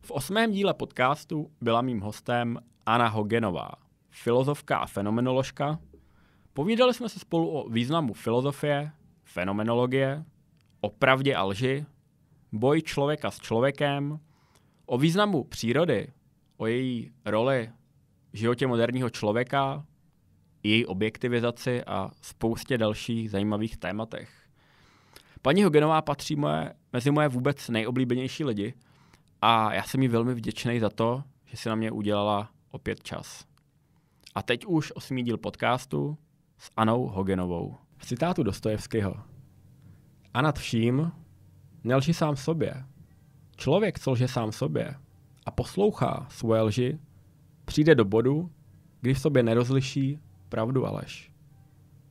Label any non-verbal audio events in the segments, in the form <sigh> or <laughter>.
V osmém díle podcastu byla mým hostem Anna Hogenová, filozofka a fenomenoložka. Povídali jsme si spolu o významu filozofie, fenomenologie, o pravdě a lži, boj člověka s člověkem, o významu přírody, o její roli v životě moderního člověka, její objektivizaci a spoustě dalších zajímavých tématech. Paní Hogenová patří moje, mezi moje vůbec nejoblíbenější lidi a já jsem jí velmi vděčný za to, že si na mě udělala opět čas. A teď už osmý díl podcastu s Anou Hogenovou. V citátu Dostojevského. A nad vším nelži sám sobě. Člověk, co lže sám sobě a poslouchá svoje lži, přijde do bodu, kdy v sobě nerozliší pravdu a lež.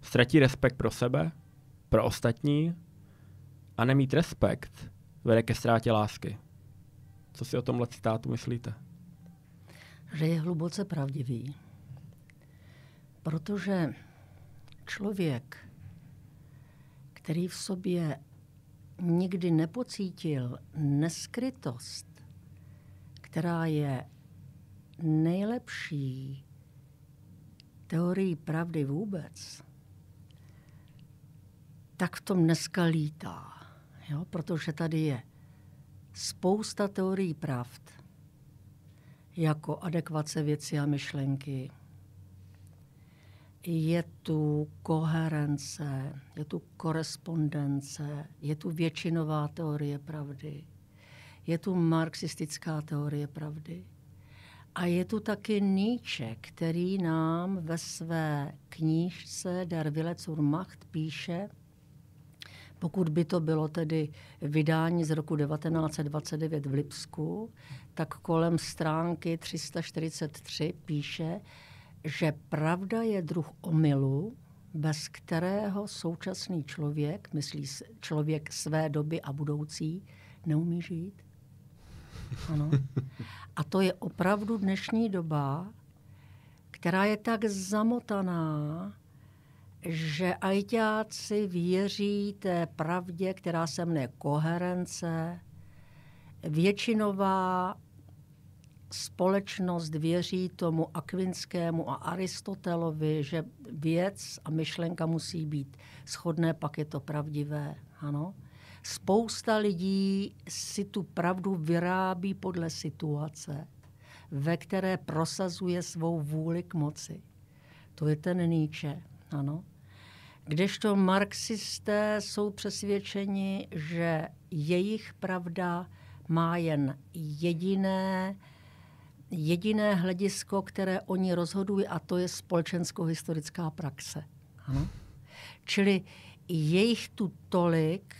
Ztratí respekt pro sebe, pro ostatní a nemít respekt vede ke ztrátě lásky. Co si o tomhle citátu myslíte? Že je hluboce pravdivý. Protože člověk, který v sobě nikdy nepocítil neskrytost, která je nejlepší teorií pravdy vůbec, tak v tom dneska lítá. Jo? Protože tady je spousta teorií pravd, jako adekvace věci a myšlenky. Je tu koherence, je tu korespondence, je tu většinová teorie pravdy, je tu marxistická teorie pravdy. A je tu taky Nietzsche, který nám ve své knížce Der Wille zur Macht píše, pokud by to bylo tedy vydání z roku 1929 v Lipsku, tak kolem stránky 343 píše, že pravda je druh omylu, bez kterého současný člověk, myslí člověk své doby a budoucí, neumí žít. Ano. A to je opravdu dnešní doba, která je tak zamotaná, že ajťáci věří té pravdě, která se mne koherence. Většinová společnost věří tomu Akvinskému a Aristotelovi, že věc a myšlenka musí být shodné, pak je to pravdivé. Ano. Spousta lidí si tu pravdu vyrábí podle situace, ve které prosazuje svou vůli k moci. To je ten Nietzsche. Ano. Kdežto marxisté jsou přesvědčeni, že jejich pravda má jen jediné, jediné hledisko, které oni rozhodují, a to je společensko-historická praxe. Ano. Čili jejich tu tolik,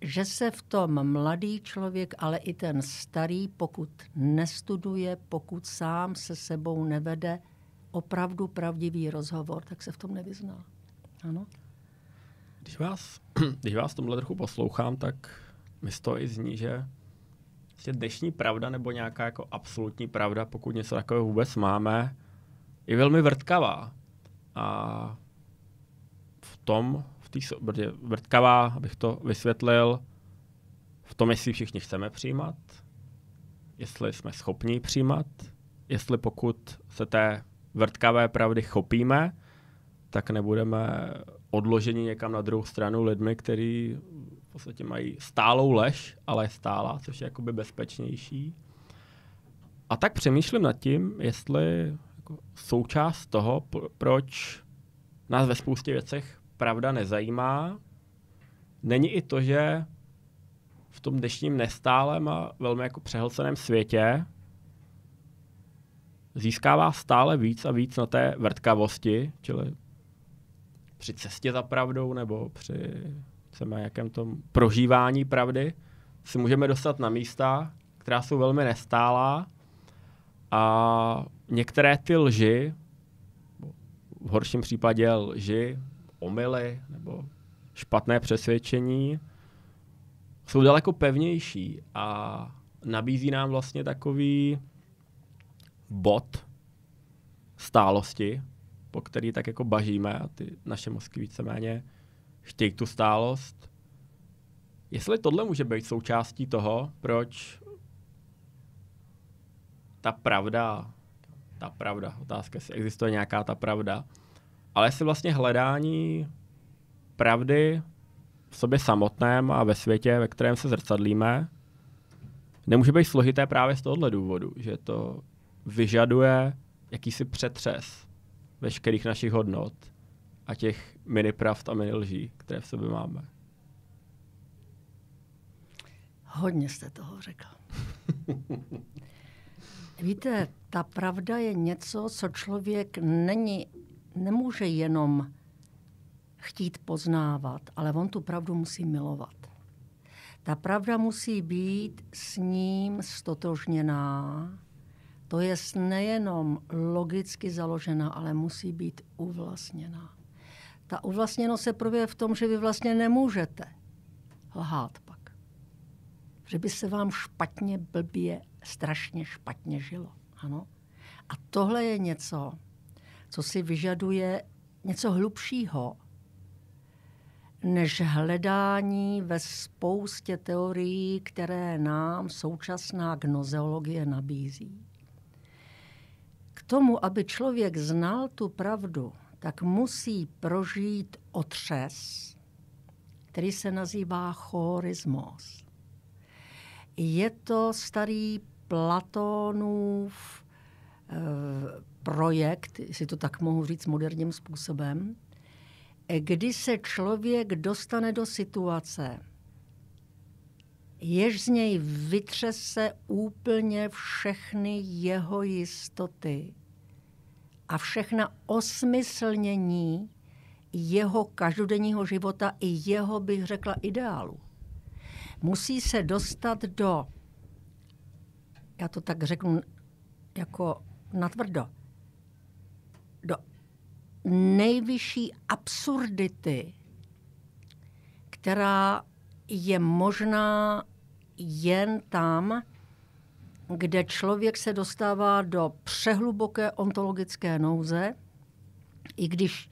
že se v tom mladý člověk, ale i ten starý, pokud nestuduje, pokud sám se sebou nevede opravdu pravdivý rozhovor, tak se v tom nevyzná. Ano. Když vás, <clears throat> když vás tomhle trochu poslouchám, tak mi z toho i zní, že vlastně dnešní pravda nebo nějaká jako absolutní pravda, pokud něco takového vůbec máme, je velmi vrtkavá. A v tom, v té vrtkavá, abych to vysvětlil, v tom, jestli všichni chceme přijímat, jestli jsme schopni přijímat, jestli pokud se té vrtkavé pravdy chopíme, tak nebudeme odloženi někam na druhou stranu lidmi, kteří v podstatě mají stálou lež, ale stála, což je jakoby bezpečnější. A tak přemýšlím nad tím, jestli jako součást toho, proč nás ve spoustě věcech pravda nezajímá, není i to, že v tom dnešním nestálem a velmi jako přehlceném světě získává stále víc a víc na té vrtkavosti, čili při cestě za pravdou nebo při chceme jakém tom prožívání pravdy si můžeme dostat na místa, která jsou velmi nestálá a některé ty lži, v horším případě lži, omily nebo špatné přesvědčení, jsou daleko pevnější a nabízí nám vlastně takový bod stálosti, po který tak jako bažíme a ty naše mozky víceméně chtějí tu stálost. Jestli tohle může být součástí toho, proč ta pravda, ta pravda, otázka, jestli existuje nějaká ta pravda, ale jestli vlastně hledání pravdy v sobě samotném a ve světě, ve kterém se zrcadlíme, nemůže být složité právě z tohohle důvodu, že to vyžaduje jakýsi přetřes veškerých našich hodnot a těch mini pravd a mini lží, které v sobě máme. Hodně jste toho řekl. <laughs> Víte, ta pravda je něco, co člověk není, nemůže jenom chtít poznávat, ale on tu pravdu musí milovat. Ta pravda musí být s ním stotožněná, to je nejenom logicky založená, ale musí být uvlastněná. Ta uvlastněnost se projeví v tom, že vy vlastně nemůžete lhát pak. Že by se vám špatně, blbě, strašně špatně žilo. Ano? A tohle je něco, co si vyžaduje něco hlubšího, než hledání ve spoustě teorií, které nám současná gnozeologie nabízí. Tomu, aby člověk znal tu pravdu, tak musí prožít otřes, který se nazývá chorismos. Je to starý Platonův e, projekt, jestli to tak mohu říct moderním způsobem, kdy se člověk dostane do situace, jež z něj vytřese úplně všechny jeho jistoty a všechna osmyslnění jeho každodenního života i jeho, bych řekla, ideálu. Musí se dostat do, já to tak řeknu jako natvrdo, do nejvyšší absurdity, která je možná jen tam, kde člověk se dostává do přehluboké ontologické nouze, i když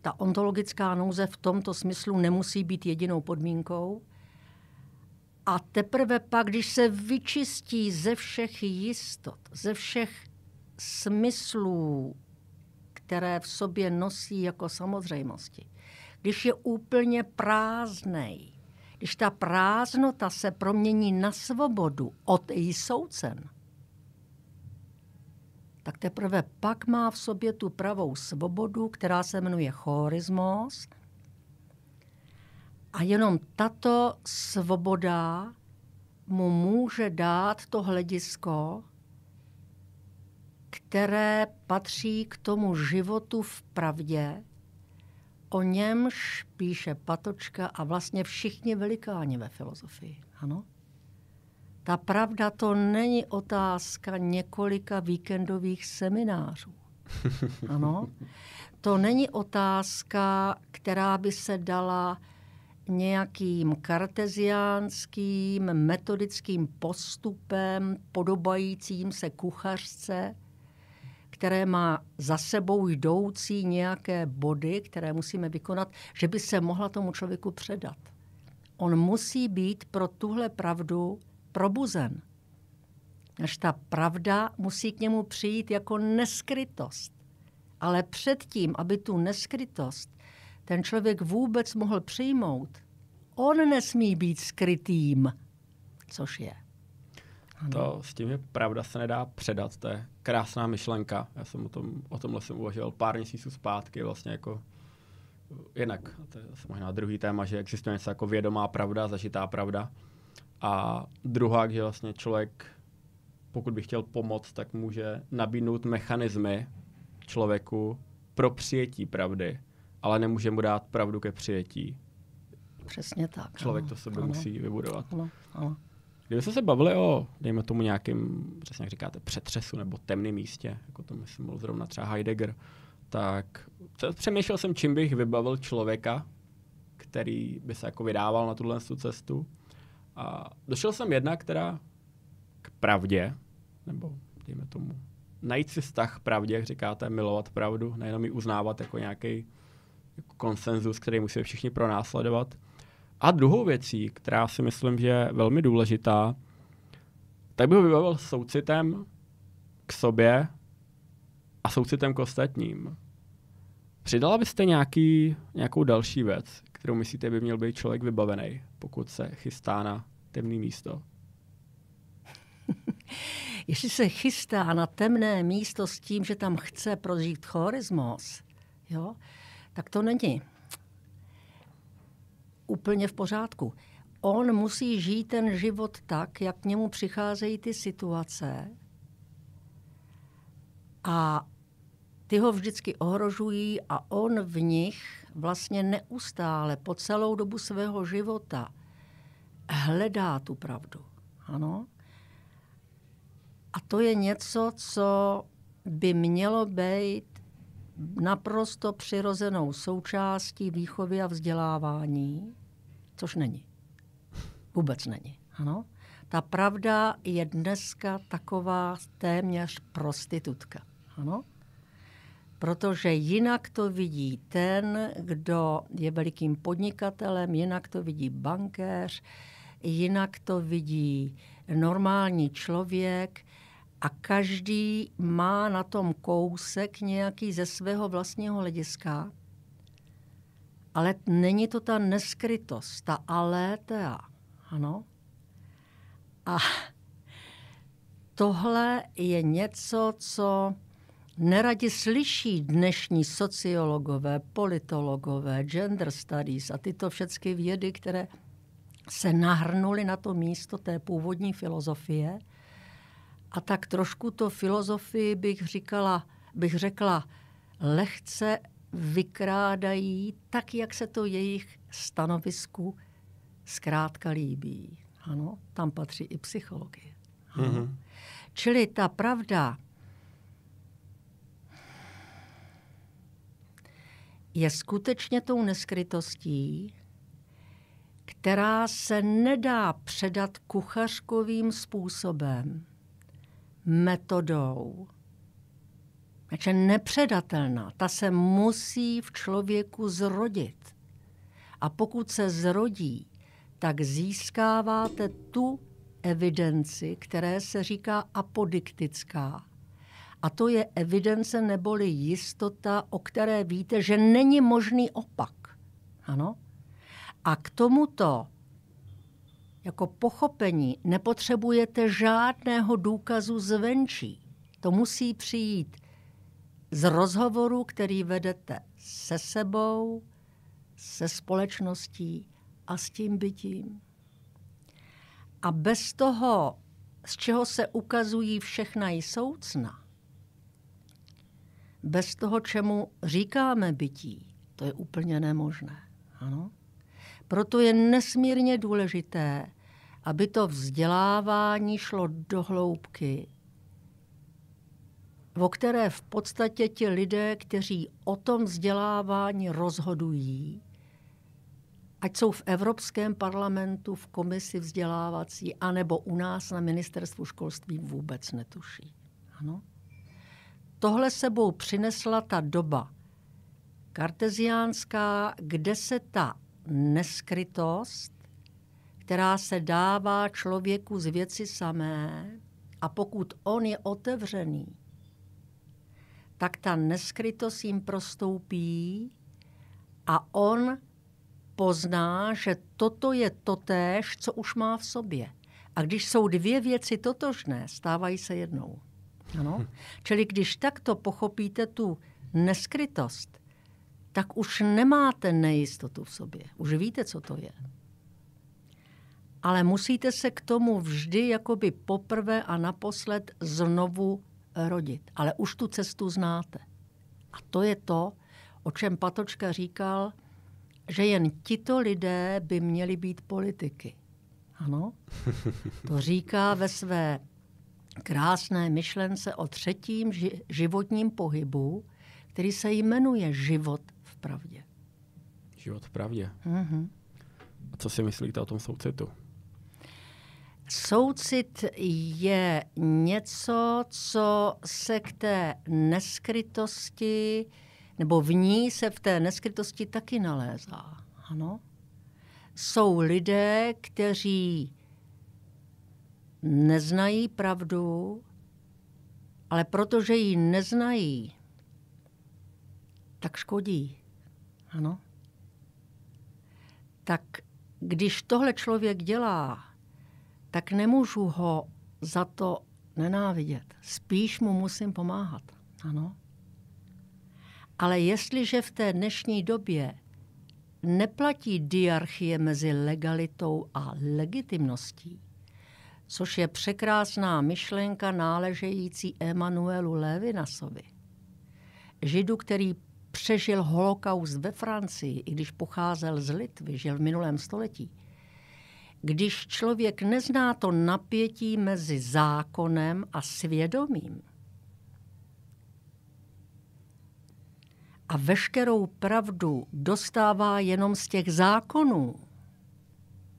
ta ontologická nouze v tomto smyslu nemusí být jedinou podmínkou. A teprve pak, když se vyčistí ze všech jistot, ze všech smyslů, které v sobě nosí jako samozřejmosti, když je úplně prázdnej, když ta prázdnota se promění na svobodu od její soucen, tak teprve pak má v sobě tu pravou svobodu, která se jmenuje chorismos. A jenom tato svoboda mu může dát to hledisko, které patří k tomu životu v pravdě, o němž píše Patočka a vlastně všichni velikáni ve filozofii. Ano? Ta pravda to není otázka několika víkendových seminářů. <laughs> Ano? To není otázka, která by se dala nějakým karteziánským metodickým postupem podobajícím se kuchařce, které má za sebou jdoucí nějaké body, které musíme vykonat, že by se mohla tomu člověku předat. On musí být pro tuhle pravdu probuzen. Až ta pravda musí k němu přijít jako neskrytost. Ale předtím, aby tu neskrytost ten člověk vůbec mohl přijmout, on nesmí být skrytým, což je. Ano. To s tím je pravda se nedá předat, to je krásná myšlenka. Já jsem o, tom, o tomhle jsem uvažoval pár měsíců zpátky, vlastně jako jinak, to je možná druhý téma, že existuje něco jako vědomá pravda, zažitá pravda. A druhá, že vlastně člověk, pokud by chtěl pomoct, tak může nabídnout mechanismy člověku pro přijetí pravdy, ale nemůže mu dát pravdu ke přijetí. Přesně tak. Člověk ano, to sobě ano, musí vybudovat. Ano, ano. Kdyby se bavili o, dejme tomu nějakým, přesně jak říkáte, přetřesu nebo temném místě, jako to myslím byl zrovna třeba Heidegger, tak přemýšlel jsem, čím bych vybavil člověka, který by se jako vydával na tuhle cestu. A došel jsem jedna, která k pravdě, nebo dejme tomu, najít si vztah k pravdě, jak říkáte, milovat pravdu, nejenom ji uznávat jako nějaký jako konsenzus, který musíme všichni pronásledovat. A druhou věcí, která si myslím, že je velmi důležitá, tak bych ho vybavil soucitem k sobě a soucitem k ostatním. Přidala byste nějaký, nějakou další věc, kterou myslíte by měl být člověk vybavený, pokud se chystá na temné místo? <laughs> Jestli se chystá na temné místo s tím, že tam chce prožít chorismos, jo, tak to není úplně v pořádku. On musí žít ten život tak, jak k němu přicházejí ty situace a ty ho vždycky ohrožují a on v nich vlastně neustále po celou dobu svého života hledá tu pravdu. Ano? A to je něco, co by mělo být naprosto přirozenou součástí výchovy a vzdělávání, což není. Vůbec není. Ano? Ta pravda je dneska taková téměř prostitutka. Ano? Protože jinak to vidí ten, kdo je velikým podnikatelem, jinak to vidí bankéř, jinak to vidí normální člověk a každý má na tom kousek nějaký ze svého vlastního hlediska, ale není to ta neskrytost, ta alétea. Ano? A tohle je něco, co neradi slyší dnešní sociologové, politologové, gender studies a tyto všechny vědy, které se nahrnuly na to místo té původní filozofie. A tak trošku to filozofii bych říkala, bych řekla, lehce vykrádají tak, jak se to jejich stanovisku zkrátka líbí. Ano, tam patří i psychologie. Mm-hmm. Čili ta pravda je skutečně tou neskrytostí, která se nedá předat kuchařkovým způsobem, metodou. Takže nepředatelná. Ta se musí v člověku zrodit. A pokud se zrodí, tak získáváte tu evidenci, které se říká apodiktická. A to je evidence neboli jistota, o které víte, že není možný opak. Ano? A k tomuto jako pochopení nepotřebujete žádného důkazu zvenčí. To musí přijít z rozhovoru, který vedete se sebou, se společností a s tím bytím. A bez toho, z čeho se ukazují všechna i soucna, bez toho, čemu říkáme bytí, to je úplně nemožné. Ano? Proto je nesmírně důležité, aby to vzdělávání šlo do hloubky, o které v podstatě ti lidé, kteří o tom vzdělávání rozhodují, ať jsou v Evropském parlamentu, v komisi vzdělávací, anebo u nás na ministerstvu školství vůbec netuší. Ano? Tohle sebou přinesla ta doba karteziánská, kde se ta neskrytost, která se dává člověku z věci samé, a pokud on je otevřený, tak ta neskrytost jim prostoupí a on pozná, že toto je totéž, co už má v sobě. A když jsou dvě věci totožné, stávají se jednou. Ano? Čili když takto pochopíte tu neskrytost, tak už nemáte nejistotu v sobě. Už víte, co to je. Ale musíte se k tomu vždy jakoby poprvé a naposled znovu rodit. Ale už tu cestu znáte. A to je to, o čem Patočka říkal, že jen tito lidé by měli být politiky. Ano, to říká ve své krásné myšlence o třetím životním pohybu, který se jmenuje život v pravdě. Život v pravdě. Mm-hmm. A co si myslíte o tom soucitu? Soucit je něco, co se k té neskrytosti, nebo v ní se v té neskrytosti taky nalézá. Ano? Jsou lidé, kteří neznají pravdu, ale protože ji neznají, tak škodí. Ano. Tak když tohle člověk dělá, tak nemůžu ho za to nenávidět. Spíš mu musím pomáhat. Ano. Ale jestliže v té dnešní době neplatí diarchie mezi legalitou a legitimností, což je překrásná myšlenka náležející Emanuelu Levinasovi, židu, který přežil holokaust ve Francii, i když pocházel z Litvy, žil v minulém století. Když člověk nezná to napětí mezi zákonem a svědomím, a veškerou pravdu dostává jenom z těch zákonů,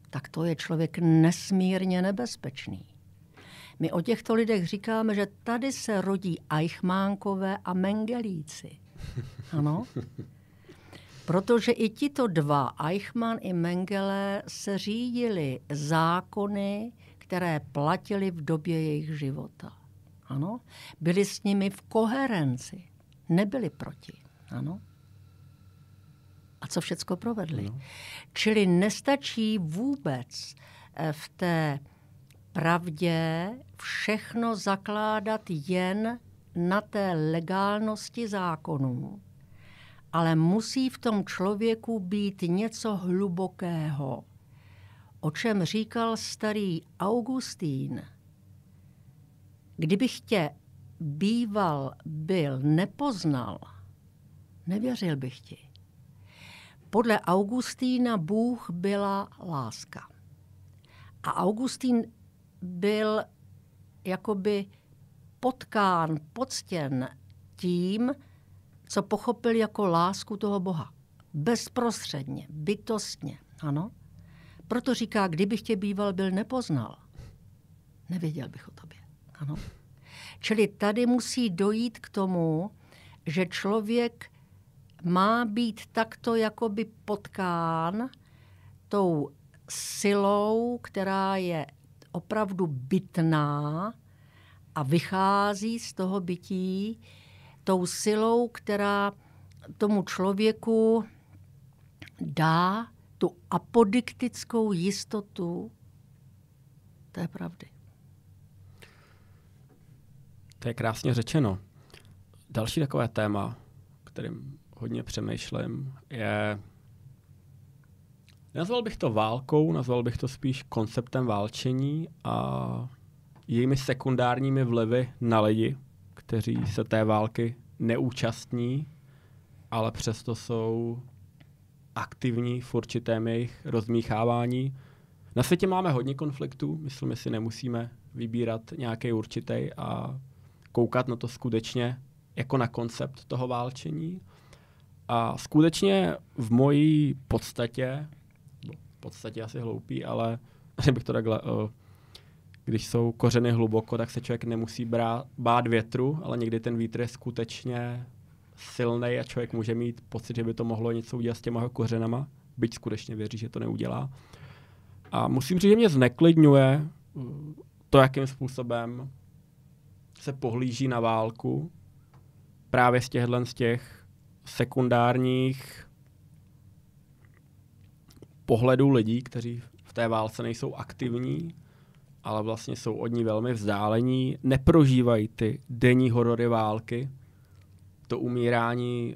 tak to je člověk nesmírně nebezpečný. My o těchto lidech říkáme, že tady se rodí Eichmánkové a Mengelíci. Ano? Protože i tito dva, Eichmann i Mengele, se řídili zákony, které platily v době jejich života. Ano? Byli s nimi v koherenci, nebyli proti. Ano? A co všecko provedli. No. Čili nestačí vůbec eh, v té pravdě všechno zakládat jen na té legálnosti zákonů, ale musí v tom člověku být něco hlubokého, o čem říkal starý Augustín. Kdybych tě býval byl nepoznal, nevěřil bych ti. Podle Augustína Bůh byla láska. A Augustín byl jakoby potkán, poctěn tím, co pochopil jako lásku toho Boha. Bezprostředně, bytostně, ano. Proto říká, kdybych tě býval byl nepoznal, nevěděl bych o tobě, ano. Čili tady musí dojít k tomu, že člověk má být takto jakoby potkán tou silou, která je opravdu bytná a vychází z toho bytí tou silou, která tomu člověku dá tu apodiktickou jistotu té pravdy. To je krásně řečeno. Další takové téma, kterým hodně přemýšlím, je... Nazval bych to válkou, nazval bych to spíš konceptem válčení a jejími sekundárními vlivy na lidi, kteří se té války neúčastní, ale přesto jsou aktivní v určitém jejich rozmíchávání. Na světě máme hodně konfliktů, myslím, si nemusíme vybírat nějaký určitý a koukat na to skutečně jako na koncept toho válčení. A skutečně v mojí podstatě, v podstatě asi hloupý, ale <laughs> bych to takhle, uh, když jsou kořeny hluboko, tak se člověk nemusí brát, bát větru, ale někdy ten vítr je skutečně silný a člověk může mít pocit, že by to mohlo něco udělat s těma kořenama, byť skutečně věří, že to neudělá. A musím říct, že mě zneklidňuje uh, to, jakým způsobem se pohlíží na válku právě z těchto z těch sekundárních pohledů lidí, kteří v té válce nejsou aktivní, ale vlastně jsou od ní velmi vzdálení, neprožívají ty denní horory války, to umírání,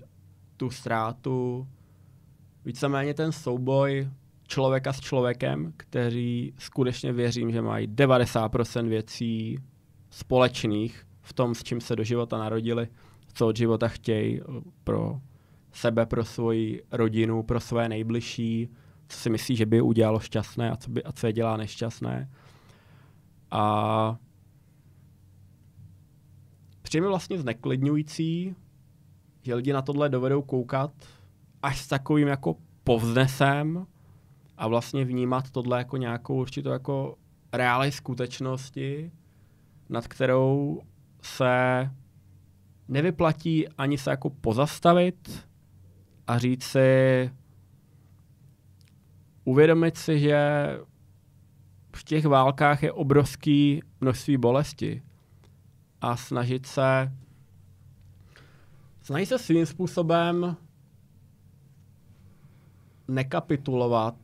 tu ztrátu, víceméně ten souboj člověka s člověkem, kteří skutečně věřím, že mají 90% věcí společných v tom, s čím se do života narodili, co od života chtějí pro sebe, pro svoji rodinu, pro své nejbližší, co si myslí, že by je udělalo šťastné a co, by, a co je dělá nešťastné. A přijme vlastně zneklidňující, že lidi na tohle dovedou koukat až s takovým jako povznesem a vlastně vnímat tohle jako nějakou určitou jako reálnej skutečnosti, nad kterou se nevyplatí ani se jako pozastavit a říct si, uvědomit si, že v těch válkách je obrovský množství bolesti. A snažit se snažit se svým způsobem nekapitulovat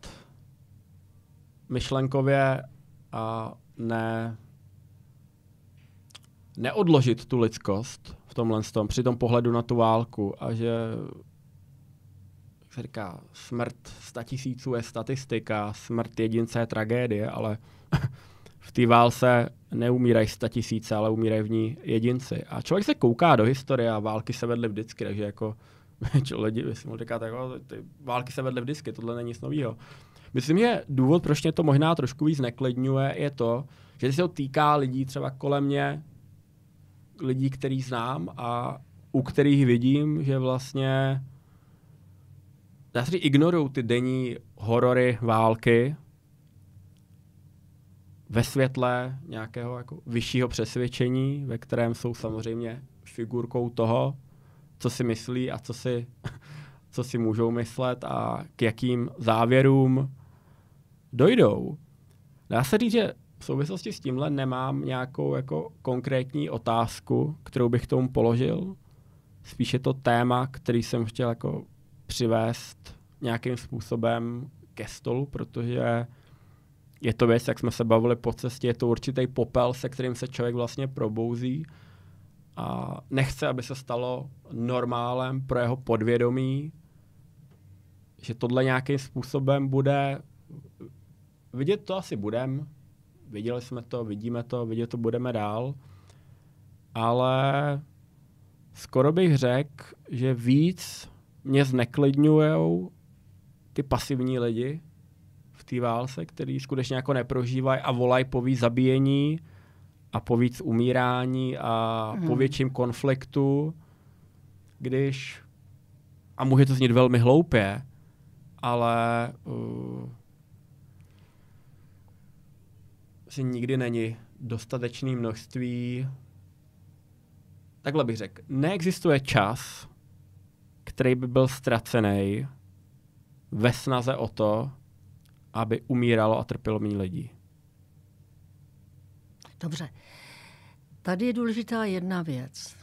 myšlenkově a ne neodložit tu lidskost v tomhle tom, při tom pohledu na tu válku a že se říká, smrt tisíců je statistika, smrt jedince je tragédie, ale <laughs> v té válce neumírají tisíce, ale umírají v ní jedinci. A člověk se kouká do historie a války se vedly vždycky, takže jako <laughs> lidi by si mohli říkat, jako, ty války se vedly vždycky, tohle není nic nového. Myslím, že důvod, proč mě to možná trošku víc neklidňuje, je to, že se to týká lidí třeba kolem mě, lidí, který znám a u kterých vidím, že vlastně se ignorují ty denní horory války ve světle nějakého jako vyššího přesvědčení, ve kterém jsou samozřejmě figurkou toho, co si myslí a co si, <laughs> co si můžou myslet a k jakým závěrům dojdou. Dá se říct, že v souvislosti s tímhle nemám nějakou jako konkrétní otázku, kterou bych tomu položil. Spíše to téma, který jsem chtěl jako přivést nějakým způsobem ke stolu, protože je to věc, jak jsme se bavili po cestě, je to určitý popel, se kterým se člověk vlastně probouzí a nechce, aby se stalo normálem pro jeho podvědomí, že tohle nějakým způsobem bude vidět to asi budem, viděli jsme to, vidíme to, vidět to budeme dál, ale skoro bych řekl, že víc mě zneklidňují ty pasivní lidi v té válce, který skutečně jako neprožívají a volají po víc zabíjení a po víc umírání a hmm. po větším konfliktu, když, a může to znít velmi hloupě, ale uh, si nikdy není dostatečné množství. Takhle bych řekl, neexistuje čas, který by byl ztracený ve snaze o to, aby umíralo a trpělo méně lidí. Dobře. Tady je důležitá jedna věc.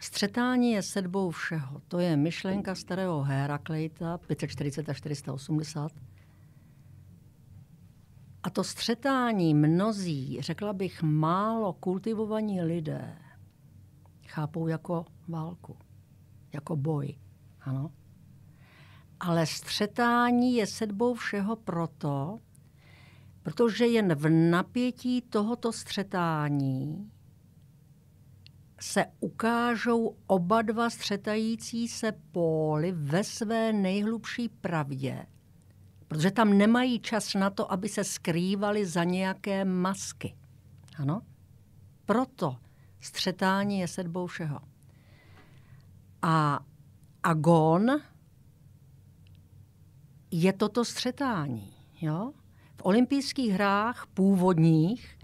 Střetání je sedbou všeho. To je myšlenka starého Heraklejta 540 a 480. A to střetání mnozí, řekla bych málo kultivovaní lidé, chápou jako válku, jako boj. Ano? Ale střetání je sedbou všeho proto, protože jen v napětí tohoto střetání se ukážou oba dva střetající se póly ve své nejhlubší pravdě, protože tam nemají čas na to, aby se skrývali za nějaké masky. Ano? Proto střetání je sedbou všeho. A agon je toto střetání. Jo? V olympijských hrách původních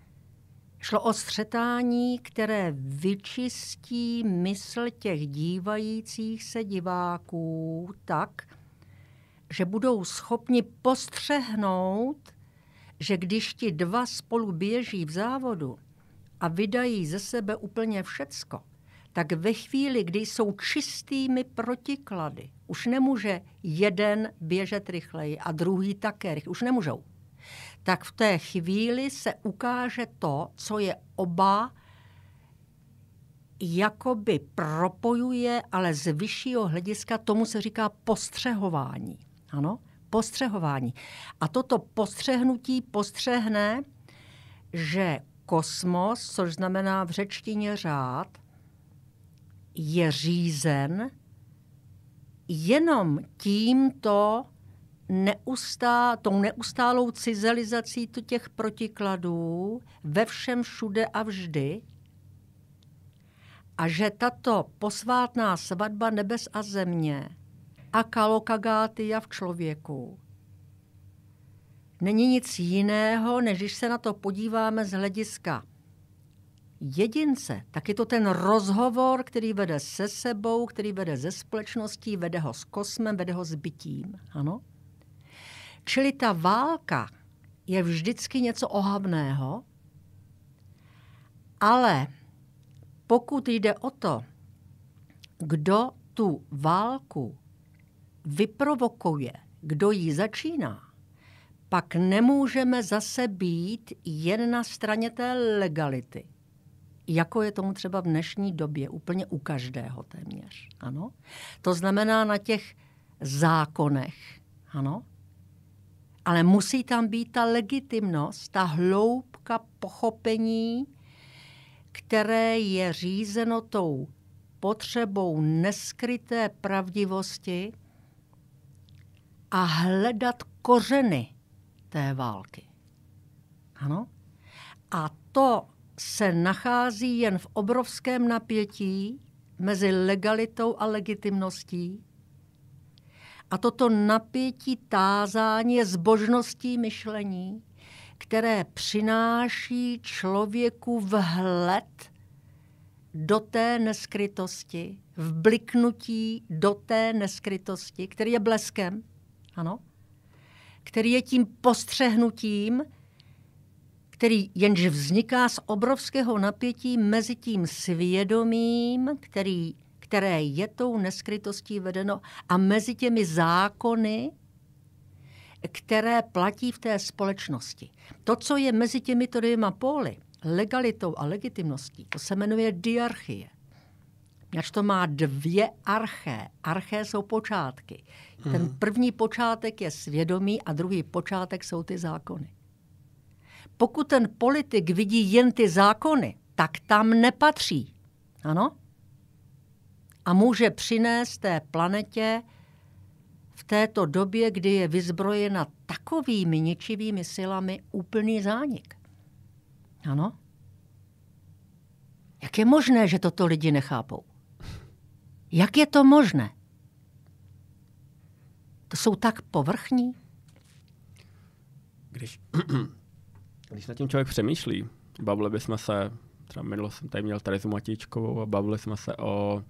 šlo o střetání, které vyčistí mysl těch dívajících se diváků tak, že budou schopni postřehnout, že když ti dva spolu běží v závodu a vydají ze sebe úplně všecko, tak ve chvíli, kdy jsou čistými protiklady, už nemůže jeden běžet rychleji a druhý také rychleji. Už nemůžou. Tak v té chvíli se ukáže to, co je oba jakoby propojuje, ale z vyššího hlediska tomu se říká postřehování. Ano, postřehování. A toto postřehnutí postřehne, že kosmos, což znamená v řečtině řád, je řízen jenom tímto neustá, tou neustálou cizelizací těch protikladů ve všem všude a vždy. A že tato posvátná svatba nebes a země a kalokagátia v člověku není nic jiného, než když se na to podíváme z hlediska jedince, tak je to ten rozhovor, který vede se sebou, který vede ze společností, vede ho s kosmem, vede ho s bytím. Ano? Čili ta válka je vždycky něco ohavného, ale pokud jde o to, kdo tu válku vyprovokuje, kdo ji začíná, pak nemůžeme zase být jen na straně té legality. Jako je tomu třeba v dnešní době, úplně u každého téměř. Ano? To znamená na těch zákonech. Ano? Ale musí tam být ta legitimnost, ta hloubka pochopení, které je řízeno tou potřebou neskryté pravdivosti a hledat kořeny té války. Ano? A to se nachází jen v obrovském napětí mezi legalitou a legitimností. A toto napětí tázání je zbožností myšlení, které přináší člověku vhled do té neskrytosti, v bliknutí do té neskrytosti, který je bleskem, ano, který je tím postřehnutím, který jenže vzniká z obrovského napětí mezi tím svědomím, který, které je tou neskrytostí vedeno, a mezi těmi zákony, které platí v té společnosti. To, co je mezi těmito dvěma póly, legalitou a legitimností, to se jmenuje diarchie. Ač to má dvě arché. Arché jsou počátky. Ten mhm. první počátek je svědomí a druhý počátek jsou ty zákony. Pokud ten politik vidí jen ty zákony, tak tam nepatří. Ano? A může přinést té planetě v této době, kdy je vyzbrojena takovými ničivými silami, úplný zánik. Ano? Jak je možné, že toto lidi nechápou? Jak je to možné? To jsou tak povrchní? Když, <clears throat> když nad tím člověk přemýšlí, bavili bychom se, třeba minule jsem tady měl Terezu Matíčkovou a bavili jsme se o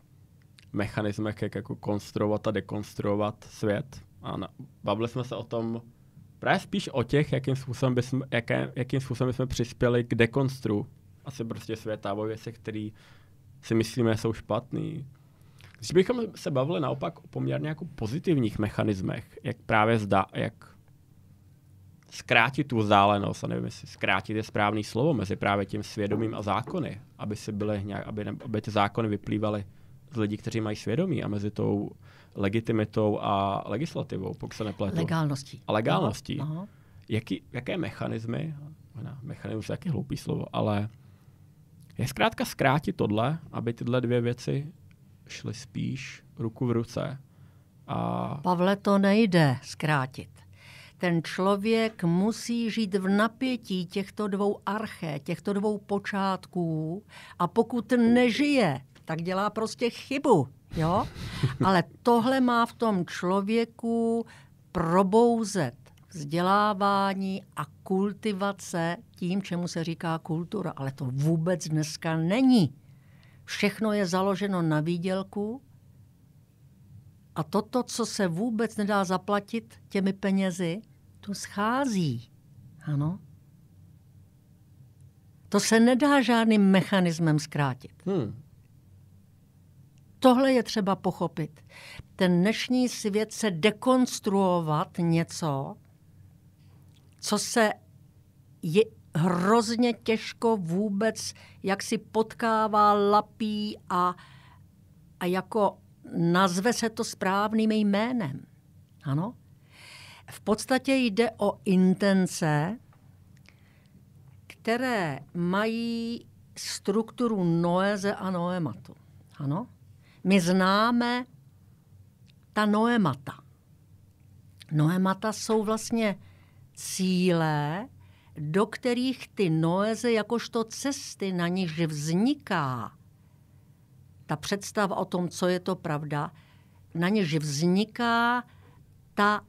mechanismech, jak jako konstruovat a dekonstruovat svět. A na, bavili jsme se o tom, právě spíš o těch, jakým způsobem bychom, jaké, jakým způsobem bychom přispěli k dekonstru asi prostě světa o věcech, které si myslíme jsou špatný. Když bychom se bavili naopak o poměrně jako pozitivních mechanismech, jak právě zdá, jak zkrátit tu vzdálenost, a nevím, jestli zkrátit je správný slovo mezi právě tím svědomím a zákony, aby, si byly nějak, aby, ne, aby ty zákony vyplývaly z lidí, kteří mají svědomí a mezi tou legitimitou a legislativou, pokud se nepletu. Legálností. A legálností. Aha. Jaký, jaké mechanismy, mechanismus je jaký hloupý slovo, ale je zkrátka zkrátit tohle, aby tyhle dvě věci šly spíš ruku v ruce. A... Pavle, to nejde zkrátit. Ten člověk musí žít v napětí těchto dvou arché, těchto dvou počátků a pokud nežije, tak dělá prostě chybu. Jo? Ale tohle má v tom člověku probouzet vzdělávání a kultivace tím, čemu se říká kultura. Ale to vůbec dneska není. Všechno je založeno na výdělku a toto, co se vůbec nedá zaplatit těmi penězi, to schází. Ano. To se nedá žádným mechanismem zkrátit. Hmm. Tohle je třeba pochopit. Ten dnešní svět se dekonstruovat něco, co se je hrozně těžko vůbec, jak si potkává, lapí a, a jako nazve se to správným jménem. Ano? V podstatě jde o intence, které mají strukturu noéze a noematu. Ano? My známe ta noemata. Noemata jsou vlastně cíle, do kterých ty noeze jakožto cesty, na nichž vzniká ta představa o tom, co je to pravda, na něž vzniká ta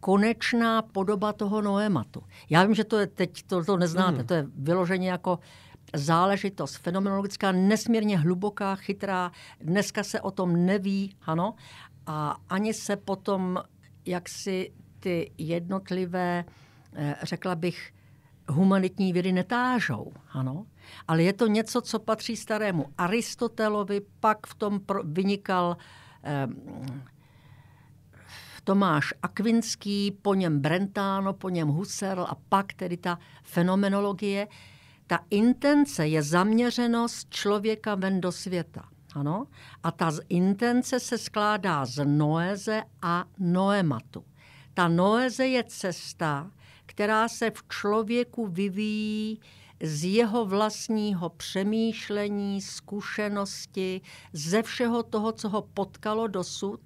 konečná podoba toho noematu. Já vím, že to je teď, to, to neznáte, hmm. to je vyloženě jako záležitost fenomenologická, nesmírně hluboká, chytrá. Dneska se o tom neví, ano, a ani se potom jak si ty jednotlivé eh, řekla bych, humanitní vědy netážou, ano. Ale je to něco, co patří starému Aristotelovi, pak v tom vynikal eh, Tomáš Akvinský, po něm Brentano, po něm Husserl a pak tedy ta fenomenologie. Ta intence je zaměřenost člověka ven do světa. Ano? A ta intence se skládá z noeze a noematu. Ta noeze je cesta, která se v člověku vyvíjí z jeho vlastního přemýšlení, zkušenosti, ze všeho toho, co ho potkalo dosud.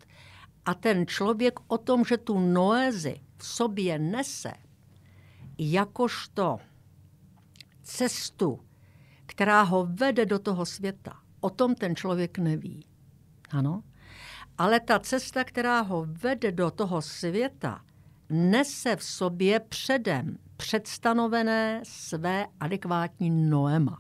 A ten člověk o tom, že tu noézi v sobě nese, jakožto cestu, která ho vede do toho světa, o tom ten člověk neví. Ano? Ale ta cesta, která ho vede do toho světa, nese v sobě předem předstanovené své adekvátní noema.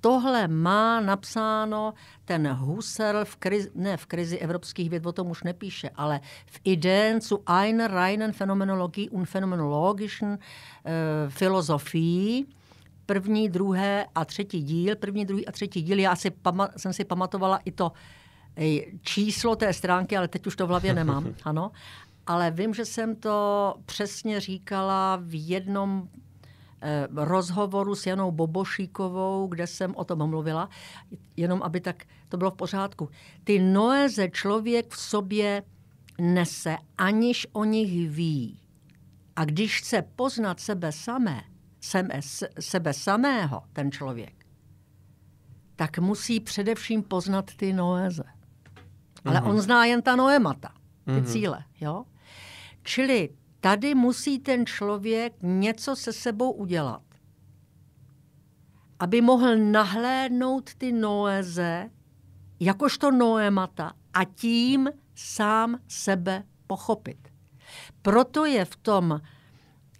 Tohle má napsáno ten Husserl v krizi, ne v krizi evropských věd, o tom už nepíše, ale v Ideen zu einer reinen Phänomenologie und phänomenologischen uh, Philosophie, první, druhé a třetí díl, první, druhý a třetí díl, já si pama- jsem si pamatovala i to číslo té stránky, ale teď už to v hlavě nemám, <laughs> ano ale vím, že jsem to přesně říkala v jednom eh, rozhovoru s Janou Bobošíkovou, kde jsem o tom mluvila, jenom aby tak to bylo v pořádku. Ty noéze člověk v sobě nese, aniž o nich ví. A když chce poznat sebe samé, sebe, sebe samého, ten člověk, tak musí především poznat ty noéze. Ale mm-hmm. on zná jen ta noemata, ty mm-hmm. cíle. Jo? Čili tady musí ten člověk něco se sebou udělat, aby mohl nahlédnout ty noéze jakožto noémata a tím sám sebe pochopit. Proto je v tom,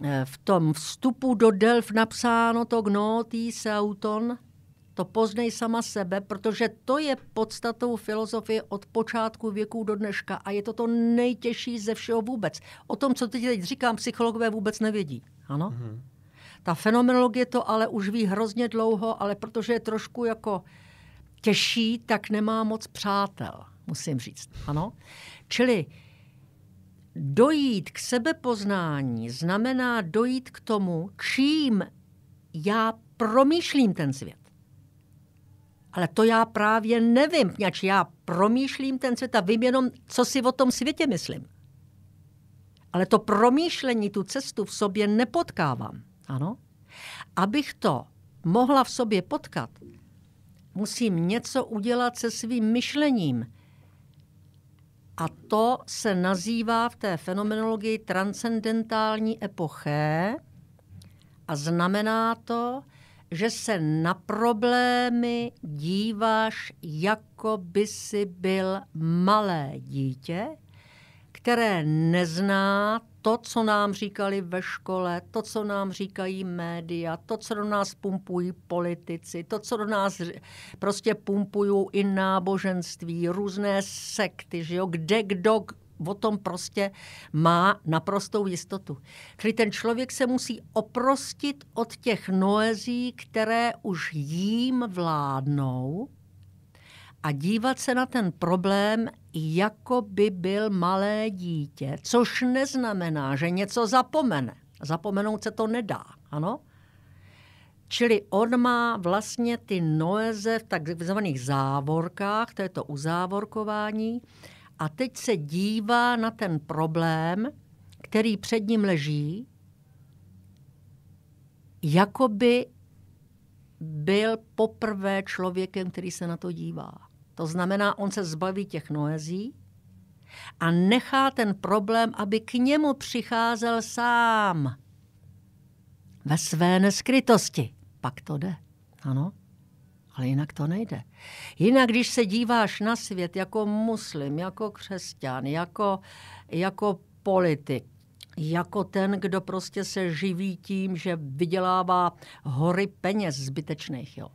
eh, v tom vstupu do Delf napsáno to gnótý auton, to poznej sama sebe, protože to je podstatou filozofie od počátku věků do dneška a je to to nejtěžší ze všeho vůbec. O tom, co teď říkám, psychologové vůbec nevědí. Ano? Mm-hmm. Ta fenomenologie to ale už ví hrozně dlouho, ale protože je trošku jako těžší, tak nemá moc přátel, musím říct. Ano? Čili dojít k sebepoznání znamená dojít k tomu, čím já promýšlím ten svět. Ale to já právě nevím, poněvadž já promýšlím ten svět a vím jenom, co si o tom světě myslím. Ale to promýšlení, tu cestu v sobě nepotkávám. Ano? Abych to mohla v sobě potkat, musím něco udělat se svým myšlením. A to se nazývá v té fenomenologii transcendentální epoché a znamená to, že se na problémy díváš, jako by si byl malé dítě, které nezná to, co nám říkali ve škole, to, co nám říkají média, to, co do nás pumpují politici, to, co do nás prostě pumpují i náboženství, různé sekty, že jo, kde kdo o tom prostě má naprostou jistotu. Čili ten člověk se musí oprostit od těch noezí, které už jím vládnou a dívat se na ten problém, jako by byl malé dítě, což neznamená, že něco zapomene. Zapomenout se to nedá, ano? Čili on má vlastně ty noeze v takzvaných závorkách, to je to uzávorkování, a teď se dívá na ten problém, který před ním leží, jako by byl poprvé člověkem, který se na to dívá. To znamená, on se zbaví těch noezí a nechá ten problém, aby k němu přicházel sám ve své neskrytosti. Pak to jde. Ano? Ale jinak to nejde. Jinak, když se díváš na svět jako muslim, jako křesťan, jako, jako politik, jako ten, kdo prostě se živí tím, že vydělává hory peněz zbytečných, jo,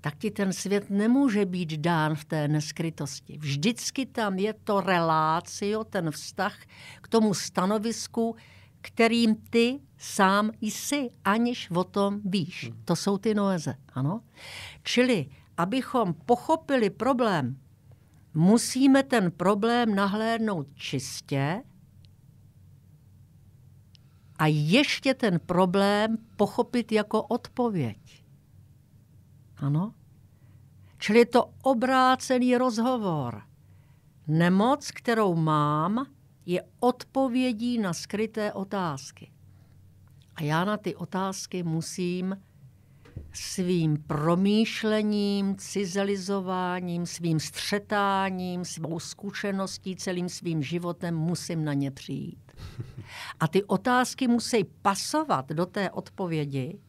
tak ti ten svět nemůže být dán v té neskrytosti. Vždycky tam je to relácio, ten vztah k tomu stanovisku, kterým ty sám jsi, aniž o tom víš. Hmm. To jsou ty noeze, ano? Čili, abychom pochopili problém, musíme ten problém nahlédnout čistě a ještě ten problém pochopit jako odpověď. Ano? Čili je to obrácený rozhovor. Nemoc, kterou mám, je odpovědí na skryté otázky. A já na ty otázky musím svým promýšlením, cizelizováním, svým střetáním, svou zkušeností, celým svým životem musím na ně přijít. A ty otázky musí pasovat do té odpovědi